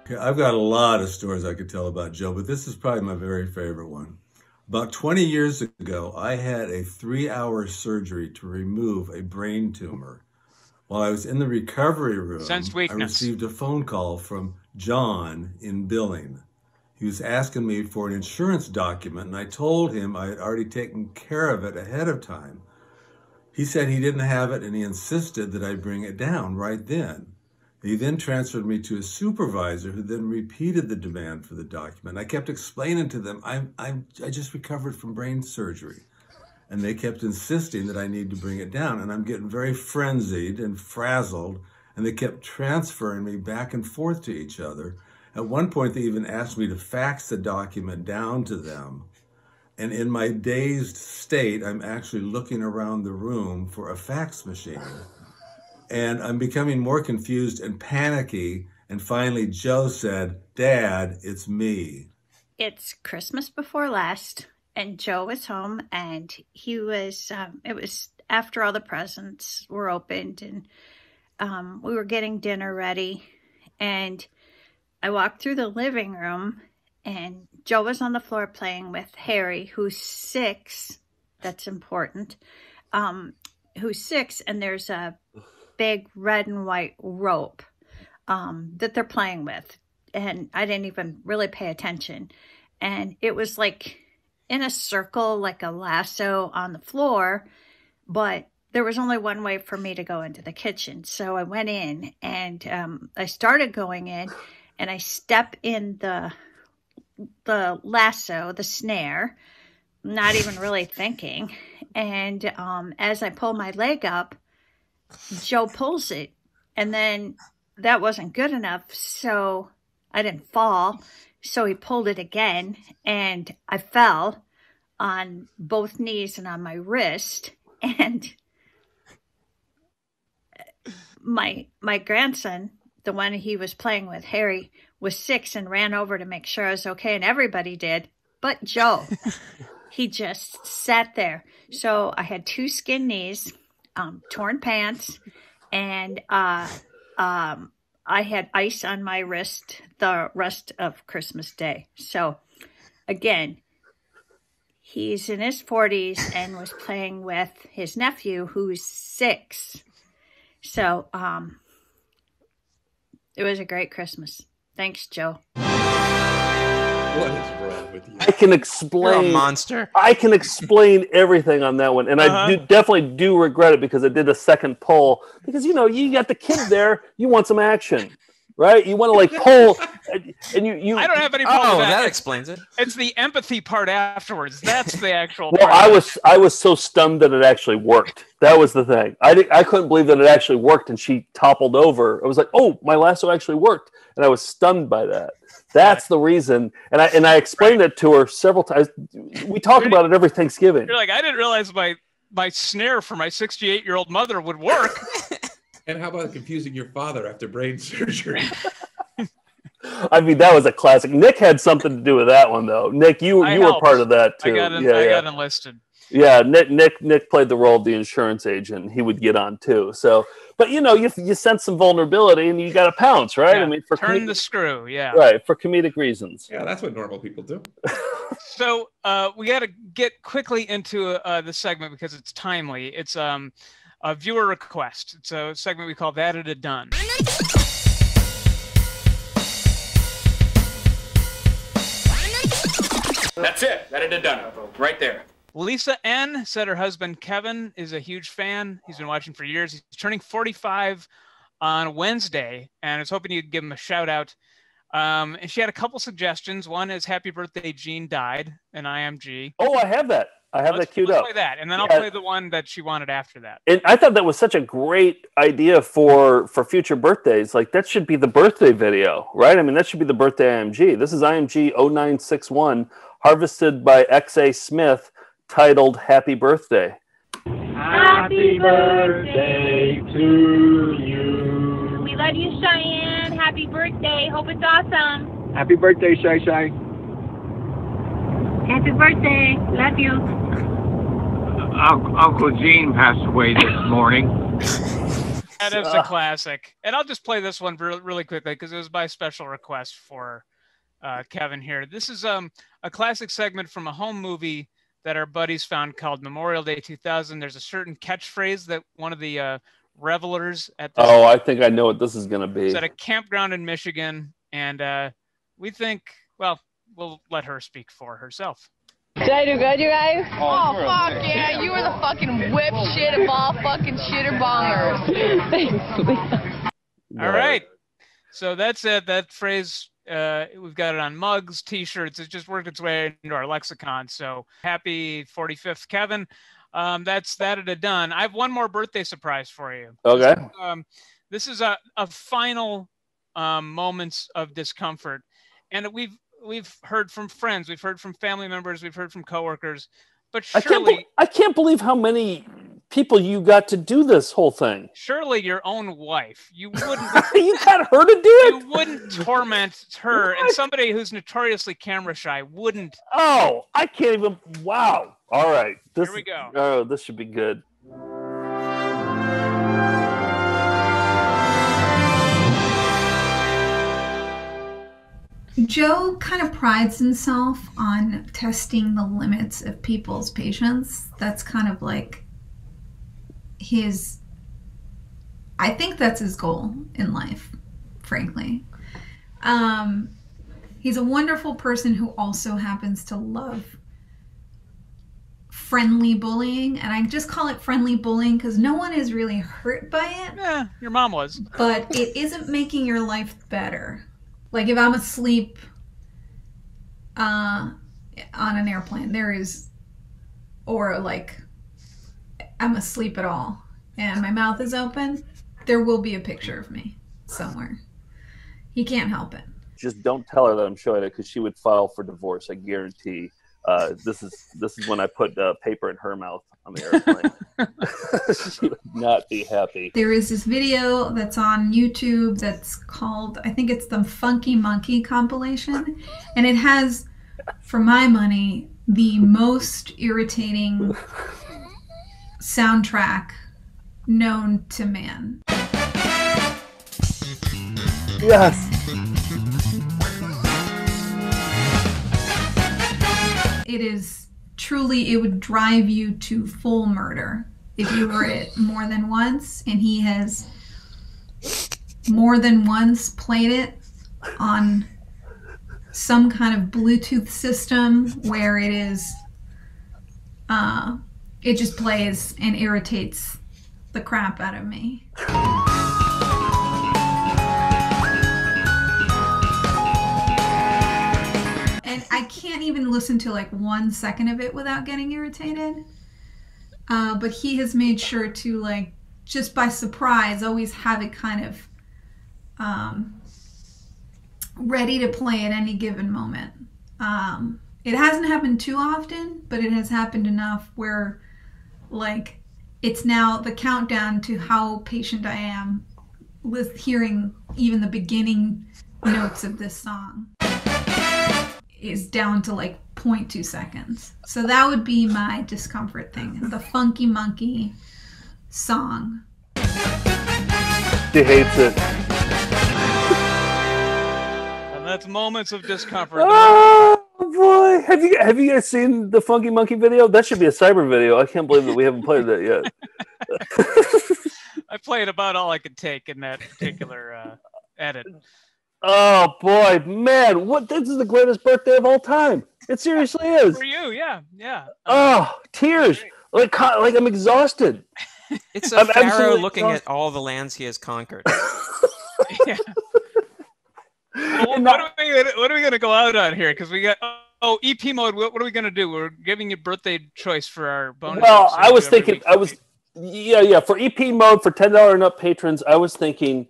Okay, I've got a lot of stories I could tell about Joe, but this is probably my very favorite one. About 20 years ago, I had a three hour surgery to remove a brain tumor. While I was in the recovery room, I received a phone call from John in billing. He was asking me for an insurance document, and I told him I had already taken care of it ahead of time. He said he didn't have it, and he insisted that I bring it down right then. He then transferred me to a supervisor who then repeated the demand for the document. I kept explaining to them, I'm, I'm, I just recovered from brain surgery. And they kept insisting that I need to bring it down. And I'm getting very frenzied and frazzled. And they kept transferring me back and forth to each other. At one point, they even asked me to fax the document down to them. And in my dazed state, I'm actually looking around the room for a fax machine. And I'm becoming more confused and panicky. And finally, Joe said, Dad, it's me. It's Christmas before last, and Joe was home, and he was. Um, it was after all the presents were opened, and um, we were getting dinner ready, and I walked through the living room, and Joe was on the floor playing with Harry, who's six. That's important. Um, who's six, and there's a big red and white rope um, that they're playing with. And I didn't even really pay attention. And it was like in a circle, like a lasso on the floor, but there was only one way for me to go into the kitchen. So I went in and um, I started going in and I step in the the lasso, the snare, not even really thinking. And um, as I pull my leg up, Joe pulls it. And then that wasn't good enough. So I didn't fall. So he pulled it again. And I fell on both knees and on my wrist. And my my grandson, the one he was playing with, Harry, was six and ran over to make sure I was okay. And everybody did. But Joe, he just sat there. So I had two skin knees, um, torn pants, and uh, um, I had ice on my wrist the rest of Christmas Day. So again, he's in his 40s and was playing with his nephew who's six. So um, it was a great Christmas. Thanks, Joe. What is wrong with you? I can explain. You're a monster. I can explain everything on that one, and I Uh-huh. do, definitely do regret it because I did a second pull. Because you know, you got the kid there, you want some action, right? You want to like pull, and, and you you. I don't have any oh, problem Oh, with that. that explains it. It's the empathy part afterwards. That's the actual. Well, part. I was I was so stunned that it actually worked. That was the thing. I di- I couldn't believe that it actually worked, and she toppled over. I was like, "Oh, my lasso actually worked," and I was stunned by that. That's the reason, and I and I explained it to her several times. We talk about it every Thanksgiving. You're like, I didn't realize my my snare for my 68 year old mother would work. And how about confusing your father after brain surgery? I mean, that was a classic. Nick had something to do with that one, though. Nick, you I you were part of that too. I got en- yeah, I yeah. got enlisted. Yeah, Nick Nick Nick played the role of the insurance agent. He would get on too. So, but you know, you you sense some vulnerability and you got to pounce, right? Yeah, I mean, for turn comedic- the screw. Yeah. right for comedic reasons. Yeah, that's what normal people do. So uh, we got to get quickly into uh, the segment because it's timely. It's um, a viewer request. It's a segment we call "That It Had Done." That's it. That it had done. Right there. Lisa N said her husband Kevin is a huge fan. He's been watching for years. He's turning 45 on Wednesday, and I was hoping you'd give him a shout out. Um, and she had a couple suggestions. One is "Happy Birthday, Gene died" in IMG. Oh, I have that. I have Let's- that queued let's up. Play that, and then I'll Yeah. play the one that she wanted after that. And I thought that was such a great idea for for future birthdays. Like that should be the birthday video, right? I mean, that should be the birthday IMG. This is IMG 0961, harvested by XA Smith, titled "Happy Birthday." Happy birthday to you. We love you, Cheyenne. Happy birthday. Hope it's awesome. Happy birthday, Shay Shay. Happy birthday. Love you. Uncle, Uncle Gene passed away this morning. That is a classic. And I'll just play this one really quickly because it was by special request for uh, Kevin here. This is um, a classic segment from a home movie that our buddies found called Memorial Day 2000. There's a certain catchphrase that one of the uh, revelers at the Oh, I think I know what this is going to be. is at a campground in Michigan, and uh, we think, well, we'll let her speak for herself. Did I do good, you guys? Oh, Oh, fuck yeah, you were the fucking whip shit of all fucking shitter bongers. Thanks, All right. So that's it. That phrase, uh, we've got it on mugs, t-shirts. It just worked its way into our lexicon. So happy 45th, Kevin. Um, that's that it had done. I have one more birthday surprise for you. Okay. This is, um, this is a, a final um, moments of discomfort. And we've we've heard from friends, we've heard from family members, we've heard from coworkers, but I can't. surely Be- I can't believe how many people you got to do this whole thing. surely your own wife, you wouldn't you got her to do it. you wouldn't torment her and somebody who's notoriously camera shy wouldn't Oh, I can't even. Wow. All right. This, Here we go. Oh, this should be good. Joe kind of prides himself on testing the limits of people's patience. That's kind of like his. I think that's his goal in life, frankly. Um, he's a wonderful person who also happens to love friendly bullying, and I just call it friendly bullying because no one is really hurt by it. Yeah, your mom was. But it isn't making your life better. Like if I'm asleep uh, on an airplane, there is, or like I'm asleep at all and my mouth is open, there will be a picture of me somewhere. He can't help it. Just don't tell her that I'm showing it because she would file for divorce. I guarantee. Uh, this is this is when I put uh, paper in her mouth on the airplane. she would not be happy. There is this video that's on YouTube that's called, I think it's the Funky Monkey compilation. And it has, for my money, the most irritating soundtrack known to man. Yes. It is truly, it would drive you to full murder if you heard it more than once. And he has more than once played it on some kind of Bluetooth system where it is, uh, it just plays and irritates the crap out of me. I can't even listen to like one second of it without getting irritated. Uh, but he has made sure to like just by surprise always have it kind of um, ready to play at any given moment. Um, it hasn't happened too often, but it has happened enough where like it's now the countdown to how patient I am with hearing even the beginning notes of this song. Is down to like 0.2 seconds. So that would be my discomfort thing. The Funky Monkey song. She hates it. And that's moments of discomfort. Oh boy, have you have you guys seen the Funky Monkey video? That should be a cyber video. I can't believe that we haven't played that yet. I played about all I could take in that particular uh, edit. Oh boy, man, what this is the greatest birthday of all time. It seriously is. For you, yeah, yeah. Oh, tears. Like like I'm exhausted. It's a I'm pharaoh absolutely looking at all the lands he has conquered. yeah. Well, what, are we gonna, what are we gonna go out on here? Because we got oh EP mode. What, what are we gonna do? We're giving you birthday choice for our bonus. Well, I was thinking. I was, yeah, yeah. For EP mode for ten dollar and up patrons, I was thinking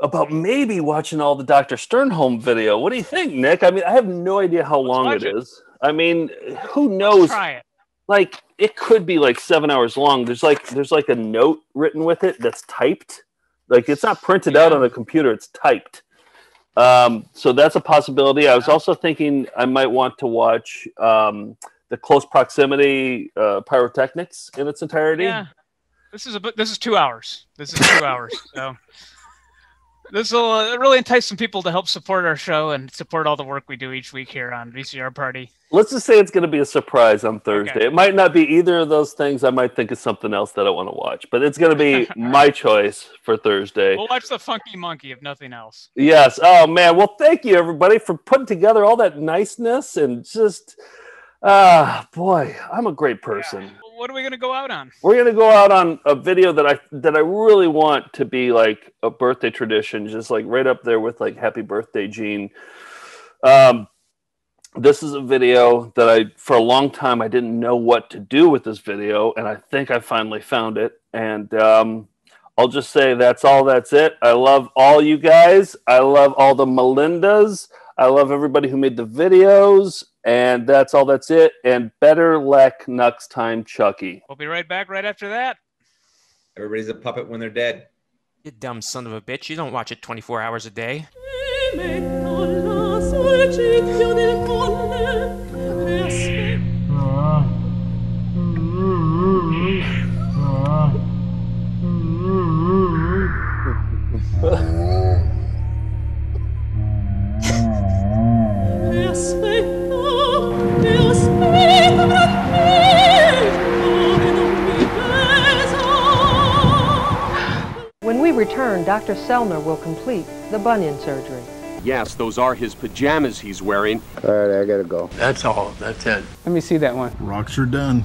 about maybe watching all the Doctor Stjernholm video. What do you think, Nick? I mean, I have no idea how long it it. is. I mean, who knows? try it. Like, it could be like seven hours long. There's like, there's like a note written with it that's typed. Like, it's not printed out on a computer; it's typed. Um, so that's a possibility. I was also thinking I might want to watch um, the close proximity uh, pyrotechnics in its entirety. Yeah. This is a this is two hours. This is two hours. So this will uh, really entice some people to help support our show and support all the work we do each week here on VCR Party. Let's just say it's going to be a surprise on Thursday. It might not be either of those things. I might think of something else that I want to watch, but it's going to be my choice for Thursday. We'll watch the Funky Monkey if nothing else. Yes. Oh man. Well, thank you everybody for putting together all that niceness and just ah boy, I'm a great person. What are we gonna go out on? We're gonna go out on a video that I that I really want to be like a birthday tradition, just like right up there with like Happy Birthday, Gene. Um, this is a video that I for a long time I didn't know what to do with this video, and I think I finally found it. And um, I'll just say that's all. That's it. I love all you guys. I love all the Melindas. I love everybody who made the videos. And that's all. That's it. And better luck next time, Chucky. We'll be right back right after that. Everybody's a puppet when they're dead. You dumb son of a bitch. You don't watch it 24 hours a day. When return, Dr. Selner will complete the bunion surgery. Yes, those are his pajamas he's wearing. All right, I gotta go. That's all. That's it. Let me see that one. Rocks are done.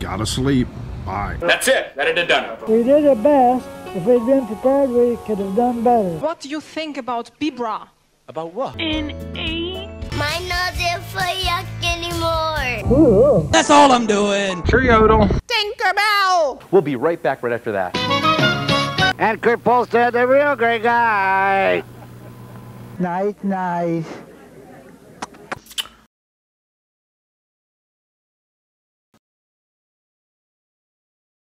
Gotta sleep. Bye. That's it. That had it done. We did our best. If we'd been prepared, we could have done better. What do you think about Bibra? About what? In eight. My nose isn't for yuck anymore. That's all I'm doing. Sure, Yodel. Tinkerbell! We'll be right back right after that. And Kurt Polstead, the real great guy. Nice, nice.